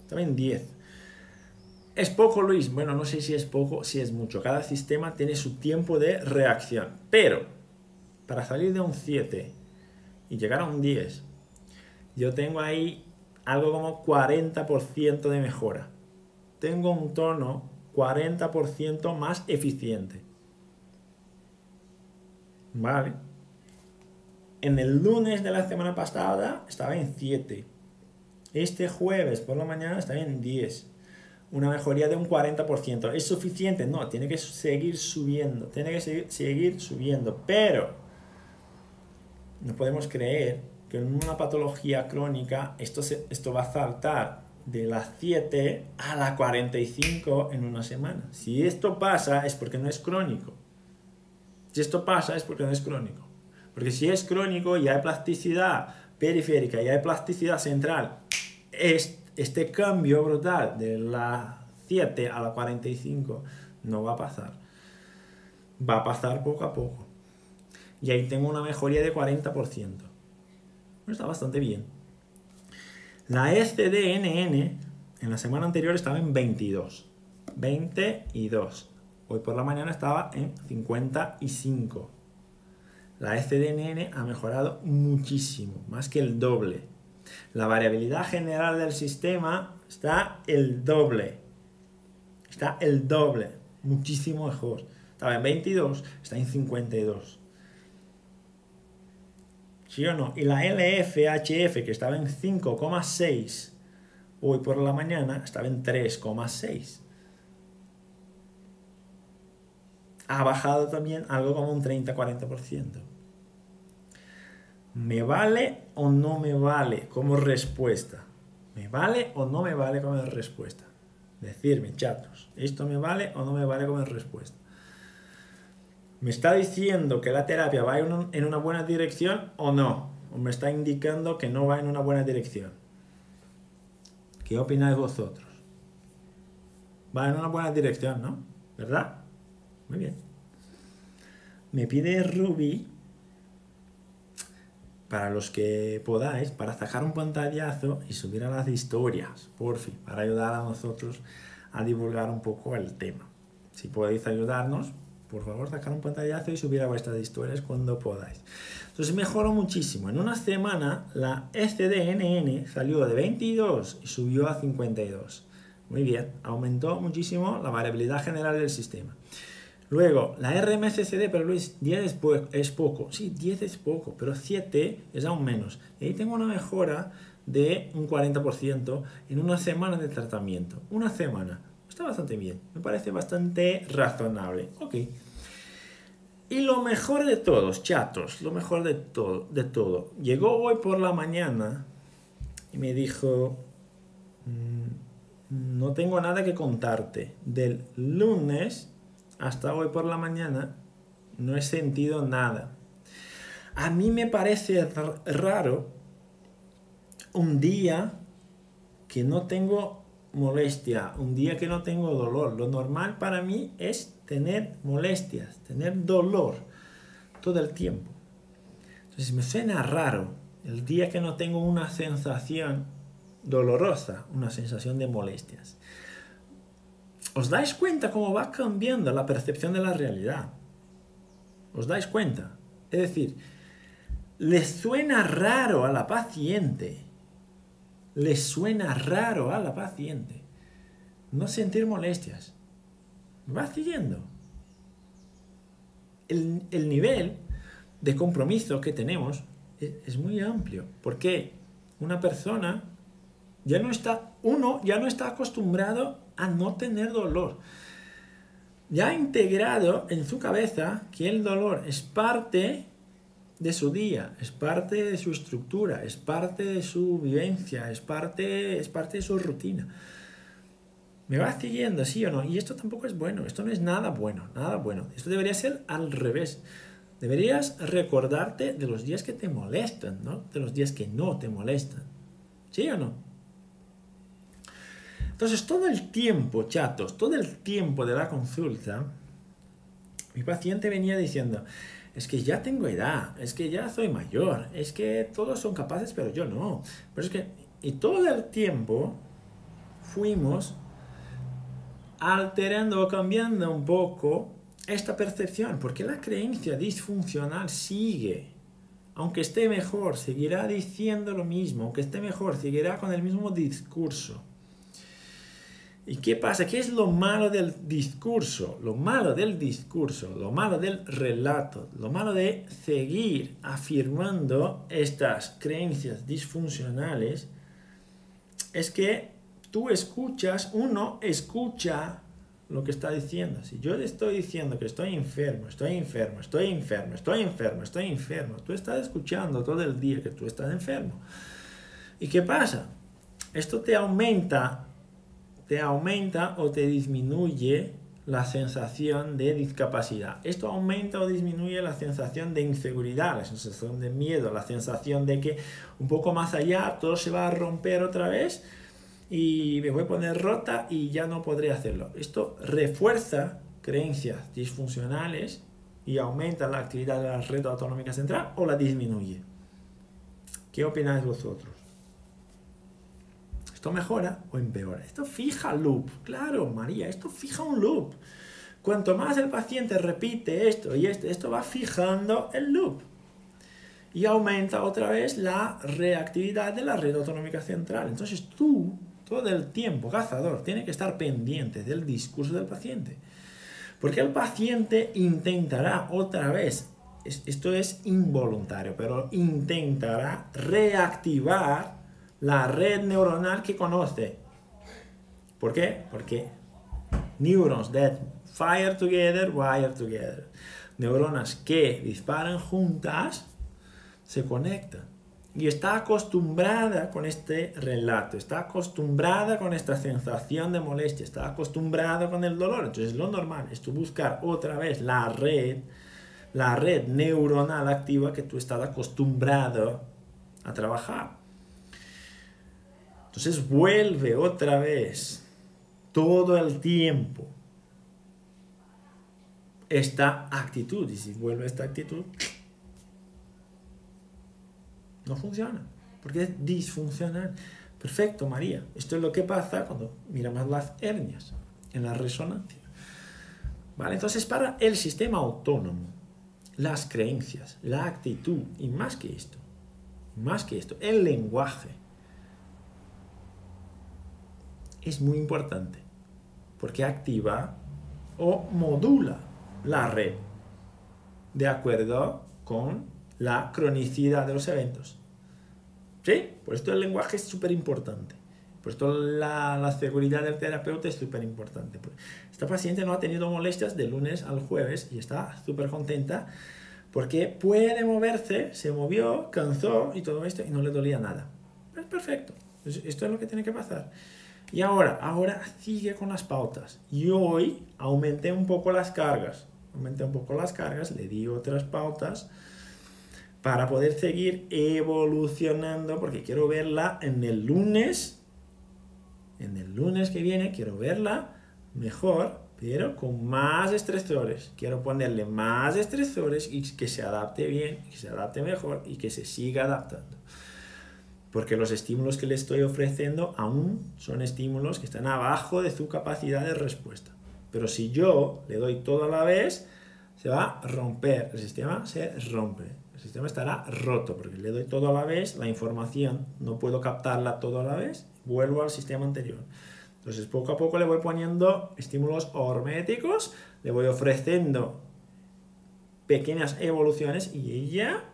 Estaba en 10. ¿Es poco, Luis? Bueno, no sé si es poco, si es mucho. Cada sistema tiene su tiempo de reacción. Pero, para salir de un 7 y llegar a un 10, yo tengo ahí algo como 40% de mejora. Tengo un tono 40% más eficiente. Vale. En el lunes de la semana pasada estaba en 7. Este jueves por la mañana estaba en 10 una mejoría de un 40%. ¿Es suficiente? No, tiene que seguir subiendo, tiene que seguir, subiendo, pero no podemos creer que en una patología crónica esto, esto va a saltar de las 7 a la 45 en una semana. Si esto pasa es porque no es crónico. Si esto pasa es porque no es crónico. Porque si es crónico y hay plasticidad periférica y hay plasticidad central, es este cambio brutal de la 7 a la 45 no va a pasar. Va a pasar poco a poco. Y ahí tengo una mejoría de 40%. Está bastante bien. La SDNN en la semana anterior estaba en 22. 22. Hoy por la mañana estaba en 55. La SDNN ha mejorado muchísimo, más que el doble. La variabilidad general del sistema está el doble. Está el doble. Muchísimo mejor. Estaba en 22, está en 52. ¿Sí o no? Y la LFHF, que estaba en 5,6, hoy por la mañana estaba en 3,6. Ha bajado también algo como un 30-40%. ¿Me vale o no me vale como respuesta? ¿Me vale o no me vale como respuesta? Decirme, chatos, ¿esto me vale o no me vale como respuesta? ¿Me está diciendo que la terapia va en una buena dirección o no? ¿O me está indicando que no va en una buena dirección? ¿Qué opináis vosotros? Va en una buena dirección, ¿no? ¿Verdad? Muy bien. Me pide Ruby para los que podáis, para sacar un pantallazo y subir a las historias, por fin, para ayudar a nosotros a divulgar un poco el tema. Si podéis ayudarnos, por favor, sacar un pantallazo y subir a vuestras historias cuando podáis. Entonces mejoró muchísimo. En una semana la SDNN salió de 22 y subió a 52. Muy bien, aumentó muchísimo la variabilidad general del sistema. Luego, la RMCCD, pero Luis, 10 es, poco. Sí, 10 es poco, pero 7 es aún menos. Y ahí tengo una mejora de un 40% en una semana de tratamiento. Una semana. Está bastante bien. Me parece bastante razonable. Ok. Y lo mejor de todos, chatos, lo mejor de todo, de todo. Llegó hoy por la mañana y me dijo, mm, no tengo nada que contarte. Del lunes hasta hoy por la mañana no he sentido nada. A mí me parece raro un día que no tengo molestia, un día que no tengo dolor. Lo normal para mí es tener molestias, tener dolor todo el tiempo. Entonces me suena raro el día que no tengo una sensación dolorosa, una sensación de molestias. ¿Os dais cuenta cómo va cambiando la percepción de la realidad? ¿Os dais cuenta? Es decir, le suena raro a la paciente, le suena raro a la paciente no sentir molestias. Va siguiendo. El, nivel de compromiso que tenemos es, es muy amplio, porque una persona ya no está, uno ya no está acostumbrado a no tener dolor. Ya ha integrado en su cabeza que el dolor es parte de su día, es parte de su estructura, es parte de su vivencia, es parte, es parte de su rutina. ¿Me va siguiendo, sí o no? Y esto tampoco es bueno, esto no es nada bueno, nada bueno. Esto debería ser al revés. Deberías recordarte de los días que te molestan, ¿no? De los días que no te molestan. ¿Sí o no? Entonces, todo el tiempo, chatos, todo el tiempo de la consulta, mi paciente venía diciendo, es que ya tengo edad, es que ya soy mayor, es que todos son capaces, pero yo no. Pero es que, y todo el tiempo fuimos alterando o cambiando un poco esta percepción, porque la creencia disfuncional sigue. Aunque esté mejor, seguirá diciendo lo mismo, aunque esté mejor, seguirá con el mismo discurso. ¿Y qué pasa? ¿Qué es lo malo del discurso? Lo malo del discurso, lo malo del relato, lo malo de seguir afirmando estas creencias disfuncionales es que tú escuchas, uno escucha lo que está diciendo. Si yo le estoy diciendo que estoy enfermo, estoy enfermo, estoy enfermo, estoy enfermo, estoy enfermo, tú estás escuchando todo el día que tú estás enfermo. ¿Y qué pasa? Esto te aumenta te aumenta o te disminuye la sensación de discapacidad. Esto aumenta o disminuye la sensación de inseguridad, la sensación de miedo, la sensación de que un poco más allá todo se va a romper otra vez y me voy a poner rota y ya no podré hacerlo. Esto refuerza creencias disfuncionales y aumenta la actividad de la red autonómica central o la disminuye. ¿Qué opináis vosotros? ¿Esto mejora o empeora? Esto fija loop. Claro, María, esto fija un loop. Cuanto más el paciente repite esto y esto, esto va fijando el loop. Y aumenta otra vez la reactividad de la red autonómica central. Entonces tú, todo el tiempo, cazador, tiene que estar pendiente del discurso del paciente. Porque el paciente intentará otra vez, esto es involuntario, pero intentará reactivar la red neuronal que conoce. ¿Por qué? Porque neurons that fire together, wire together. Neuronas que disparan juntas se conectan. Y está acostumbrada con este relato, está acostumbrada con esta sensación de molestia, está acostumbrada con el dolor. Entonces lo normal es tú buscar otra vez la red, la red neuronal activa que tú estás acostumbrado a trabajar. Entonces vuelve otra vez todo el tiempo esta actitud. Y si vuelve esta actitud, no funciona, porque es disfuncional. Perfecto, María. Esto es lo que pasa cuando miramos las hernias en la resonancia. ¿Vale? Entonces, para el sistema autónomo, las creencias, la actitud y más que esto, más que esto, el lenguaje, es muy importante porque activa o modula la red, de acuerdo con la cronicidad de los eventos. ¿Sí? Por esto el lenguaje es súper importante. Por esto la, la, seguridad del terapeuta es súper importante. Esta paciente no ha tenido molestias de lunes al jueves y está súper contenta porque puede moverse, se movió, cansó y todo esto y no le dolía nada. Es perfecto. Esto es lo que tiene que pasar. Y ahora, ahora sigue con las pautas. Y hoy aumenté un poco las cargas. Aumenté un poco las cargas, le di otras pautas para poder seguir evolucionando, porque quiero verla en el lunes, en el lunes que viene, quiero verla mejor, pero con más estresores. Quiero ponerle más estresores y que se adapte bien, que se adapte mejor y que se siga adaptando porque los estímulos que le estoy ofreciendo aún son estímulos que están abajo de su capacidad de respuesta. Pero si yo le doy todo a la vez, se va a romper, el sistema se rompe, el sistema estará roto, porque le doy todo a la vez, la información no puedo captarla todo a la vez, vuelvo al sistema anterior. Entonces poco a poco le voy poniendo estímulos horméticos, le voy ofreciendo pequeñas evoluciones y ella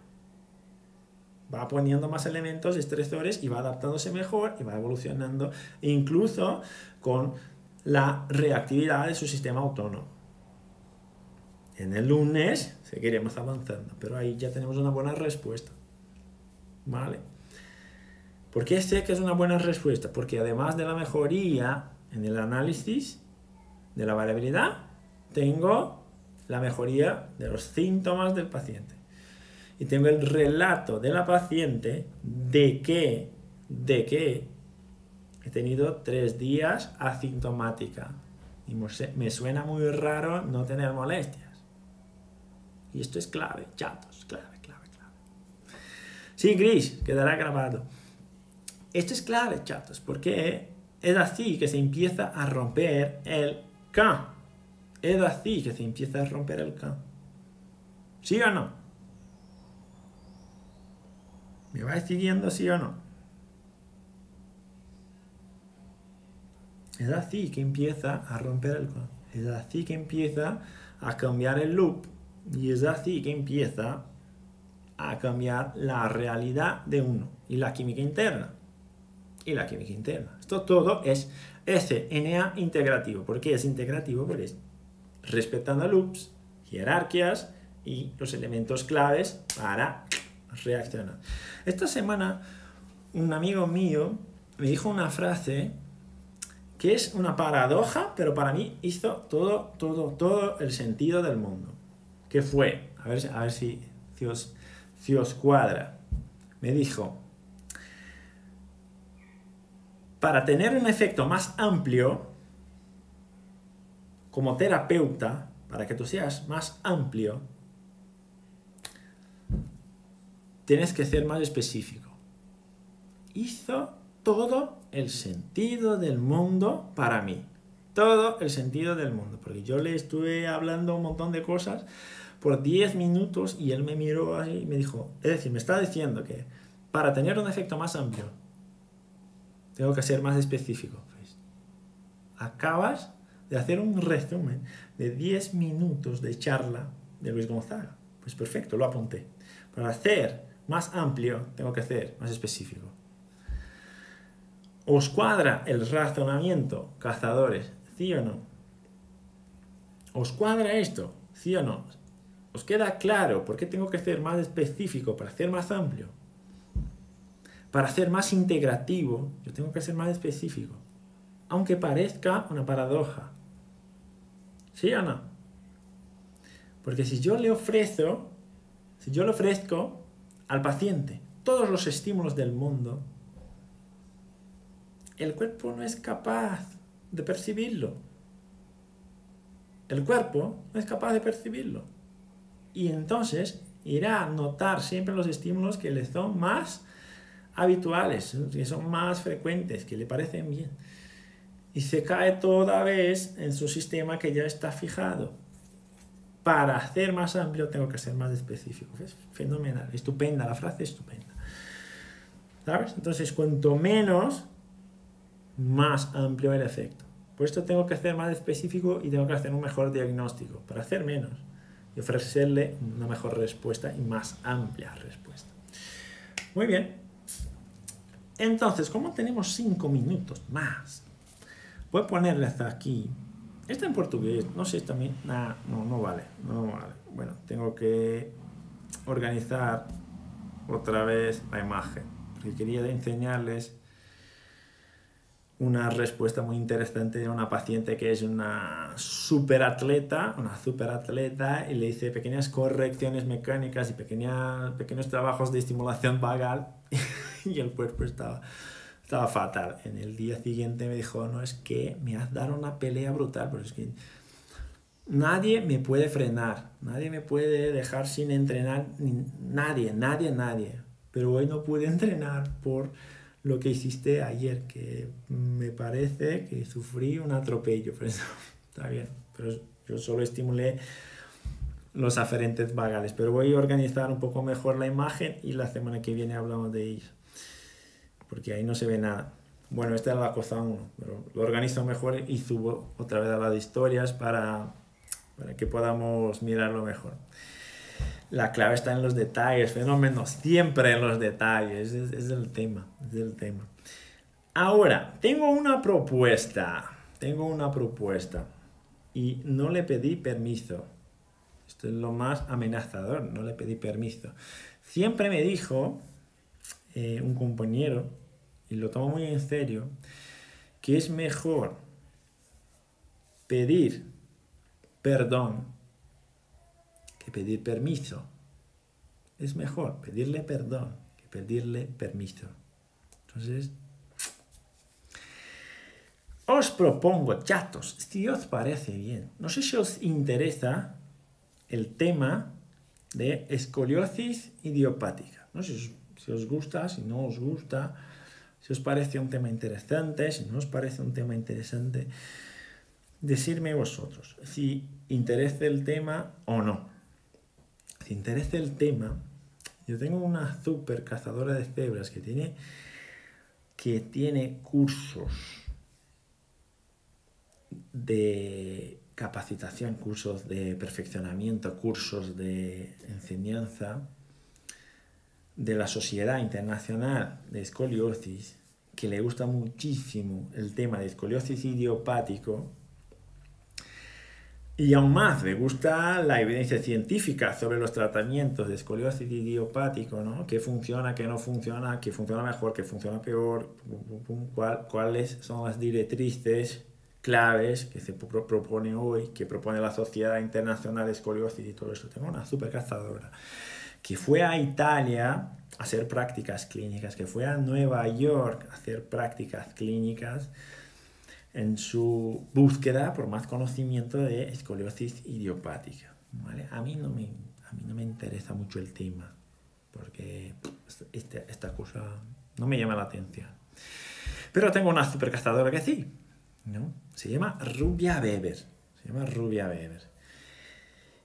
va poniendo más elementos estresores y va adaptándose mejor y va evolucionando, incluso con la reactividad de su sistema autónomo. En el lunes seguiremos avanzando, pero ahí ya tenemos una buena respuesta. ¿Vale? ¿Por qué sé que es una buena respuesta? Porque además de la mejoría en el análisis de la variabilidad, tengo la mejoría de los síntomas del paciente y tengo el relato de la paciente de que, de que he tenido tres días asintomática. Y me suena muy raro no tener molestias. Y esto es clave, chatos, clave, clave, clave. Sí, gris, quedará grabado. Esto es clave, chatos, porque es así que se empieza a romper el K. Es así que se empieza a romper el K. ¿Sí o no? ¿Me vais siguiendo sí o no? Es así que empieza a romper el es así que empieza a cambiar el loop y es así que empieza a cambiar la realidad de uno y la química interna y la química interna. Esto todo es SNA integrativo. ¿Por qué es integrativo? Porque es respetando loops, jerarquías y los elementos claves para reacciona. Esta semana un amigo mío me dijo una frase que es una paradoja, pero para mí hizo todo, todo, todo el sentido del mundo. Que fue, a ver, a ver si, si os cuadra, me dijo, para tener un efecto más amplio, como terapeuta, para que tú seas más amplio, tienes que ser más específico. Hizo todo el sentido del mundo para mí. Todo el sentido del mundo. Porque yo le estuve hablando un montón de cosas por 10 minutos y él me miró así y me dijo, es decir, me está diciendo que para tener un efecto más amplio, tengo que ser más específico. Pues, acabas de hacer un resumen de 10 minutos de charla de Luis Gonzaga. Pues perfecto, lo apunté. Para hacer más amplio, tengo que ser más específico. ¿Os cuadra el razonamiento, cazadores? ¿Sí o no? ¿Os cuadra esto? ¿Sí o no? ¿Os queda claro por qué tengo que ser más específico para ser más amplio? Para ser más integrativo, yo tengo que ser más específico. Aunque parezca una paradoja. ¿Sí o no? Porque si yo le ofrezco, si yo le ofrezco al paciente todos los estímulos del mundo, el cuerpo no es capaz de percibirlo. El cuerpo no es capaz de percibirlo. Y entonces irá a notar siempre los estímulos que le son más habituales, que son más frecuentes, que le parecen bien. Y se cae toda vez en su sistema que ya está fijado para hacer más amplio tengo que ser más específico. Es fenomenal, estupenda, la frase estupenda. ¿Sabes? Entonces, cuanto menos, más amplio el efecto. Por esto tengo que hacer más específico y tengo que hacer un mejor diagnóstico, para hacer menos y ofrecerle una mejor respuesta y más amplia respuesta. Muy bien. Entonces, como tenemos cinco minutos más, voy a ponerle hasta aquí. Está en portugués, no sé también. no, no vale, no vale. Bueno, tengo que organizar otra vez la imagen, quería enseñarles una respuesta muy interesante de una paciente que es una superatleta, una superatleta, y le hice pequeñas correcciones mecánicas y pequeñas, pequeños trabajos de estimulación vagal y el cuerpo estaba, estaba fatal. En el día siguiente me dijo, no, es que me has dado una pelea brutal, pero es que nadie me puede frenar, nadie me puede dejar sin entrenar, nadie, nadie, nadie. Pero hoy no pude entrenar por lo que hiciste ayer, que me parece que sufrí un atropello, pero está bien, pero yo solo estimulé los aferentes vagales, pero voy a organizar un poco mejor la imagen y la semana que viene hablamos de ello, porque ahí no se ve nada. Bueno, esta es la cosa 1, pero lo organizo mejor y subo otra vez a la de historias para, para que podamos mirarlo mejor. La clave está en los detalles, fenómenos, siempre en los detalles, es, es el tema, es el tema. Ahora, tengo una propuesta, tengo una propuesta y no le pedí permiso. Esto es lo más amenazador, no le pedí permiso. Siempre me dijo eh, un compañero, y lo tomo muy en serio, que es mejor pedir perdón pedir permiso. Es mejor pedirle perdón que pedirle permiso. Entonces, os propongo, chatos, si os parece bien, no sé si os interesa el tema de escoliosis idiopática. No sé si os gusta, si no os gusta, si os parece un tema interesante, si no os parece un tema interesante, decirme vosotros. Si interesa el tema o no. Te interesa el tema, yo tengo una super cazadora de cebras que tiene, que tiene cursos de capacitación, cursos de perfeccionamiento, cursos de enseñanza de la Sociedad Internacional de Escoliosis, que le gusta muchísimo el tema de escoliosis idiopático, y aún más, me gusta la evidencia científica sobre los tratamientos de escoliosis idiopático, ¿no? ¿Qué funciona, qué no funciona, qué funciona mejor, qué funciona peor? ¿Cuáles son las directrices claves que se propone hoy, que propone la Sociedad Internacional de Escoliosis y todo eso? Tengo una super cazadora que fue a Italia a hacer prácticas clínicas, que fue a Nueva York a hacer prácticas clínicas en su búsqueda por más conocimiento de escoliosis idiopática. ¿vale? A, mí no me, a mí no me interesa mucho el tema, porque esta, esta cosa no me llama la atención. Pero tengo una supercastadora que sí, ¿no? Se llama Rubia Weber. Se llama Rubia Weber.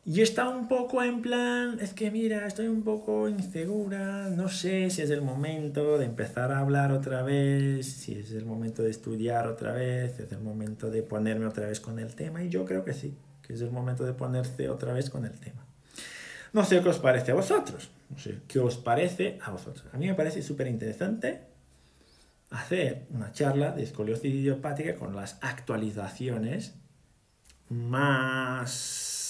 Y está un poco en plan, es que mira, estoy un poco insegura, no sé si es el momento de empezar a hablar otra vez, si es el momento de estudiar otra vez, si es el momento de ponerme otra vez con el tema, y yo creo que sí, que es el momento de ponerse otra vez con el tema. No sé qué os parece a vosotros, no sé qué os parece a vosotros. A mí me parece súper interesante hacer una charla de escoliosis idiopática con las actualizaciones más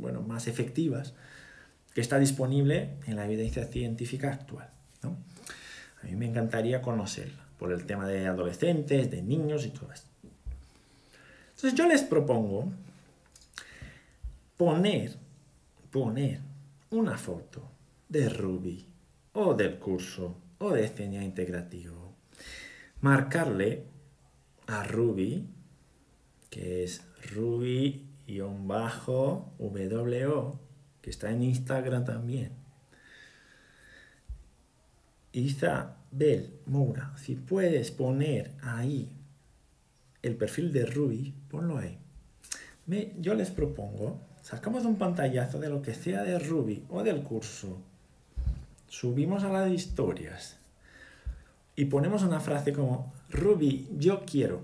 bueno, más efectivas que está disponible en la evidencia científica actual. A mí me encantaría conocerla por el tema de adolescentes, de niños y todo esto. Entonces yo les propongo poner, poner una foto de Ruby o del curso o de CENIA integrativo. Marcarle a Ruby, que es Ruby bajo WO, que está en Instagram también. Isabel Moura, si puedes poner ahí el perfil de Ruby, ponlo ahí. Me, yo les propongo, sacamos un pantallazo de lo que sea de Ruby o del curso, subimos a las historias y ponemos una frase como Ruby, yo quiero.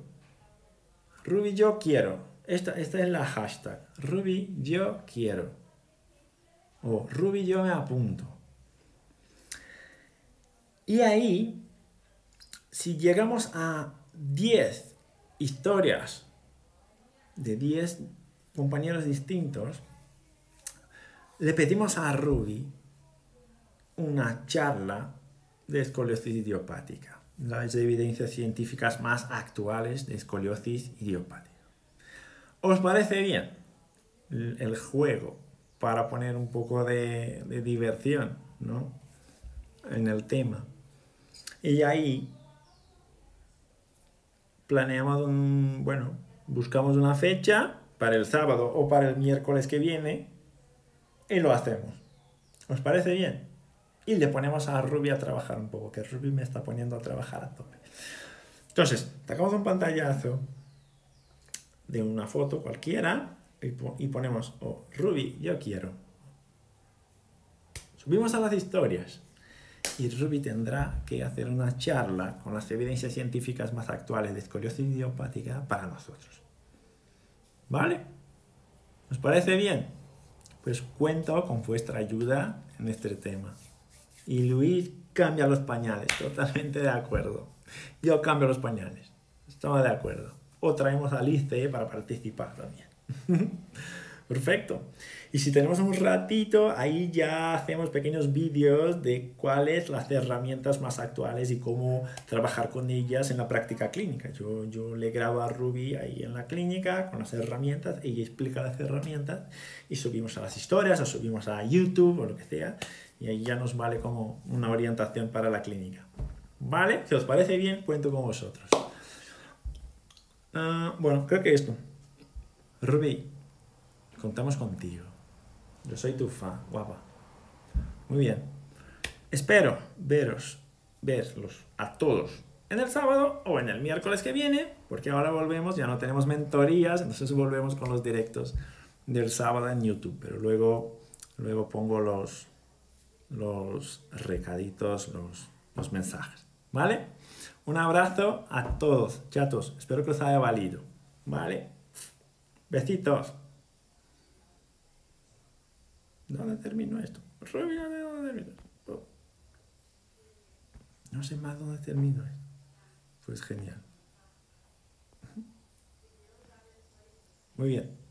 Ruby yo quiero. Esta, esta es la hashtag. Ruby yo quiero. O Ruby yo me apunto. Y ahí, si llegamos a 10 historias de 10 compañeros distintos, le pedimos a Ruby una charla de escoliosis idiopática, las evidencias científicas más actuales de escoliosis idiopática. ¿Os parece bien el juego para poner un poco de, diversión ¿no? en el tema? Y ahí planeamos un, bueno, buscamos una fecha para el sábado o para el miércoles que viene y lo hacemos. ¿Os parece bien? Y le ponemos a Ruby a trabajar un poco, que Ruby me está poniendo a trabajar a tope. Entonces, sacamos un pantallazo de una foto cualquiera y, ponemos, oh, Ruby, yo quiero. Subimos a las historias y Ruby tendrá que hacer una charla con las evidencias científicas más actuales de escoliosis idiopática para nosotros. ¿Vale? ¿Os parece bien? Pues cuento con vuestra ayuda en este tema. Y Luis cambia los pañales, totalmente de acuerdo. Yo cambio los pañales, estamos de acuerdo. Traemos a Alice para participar también. Perfecto. Y si tenemos un ratito, ahí ya hacemos pequeños vídeos de cuáles las herramientas más actuales y cómo trabajar con ellas en la práctica clínica. Yo, yo le grabo a Ruby ahí en la clínica con las herramientas, ella explica las herramientas y subimos a las historias o subimos a YouTube o lo que sea y ahí ya nos vale como una orientación para la clínica. ¿Vale? Si os parece bien, cuento con vosotros. Ah, bueno, creo que esto. Ruby, contamos contigo. Yo soy tu fan, guapa. Muy bien. Espero veros, verlos a todos en el sábado o en el miércoles que viene, porque ahora volvemos, ya no tenemos mentorías, entonces volvemos con los directos del sábado en YouTube, pero luego, luego pongo los, los recaditos, los, los mensajes. ¿Vale? Un abrazo a todos, chatos. Espero que os haya valido. ¿Vale? Besitos. ¿Dónde termino esto? Oh. No sé más dónde termino esto. Pues genial. Muy bien.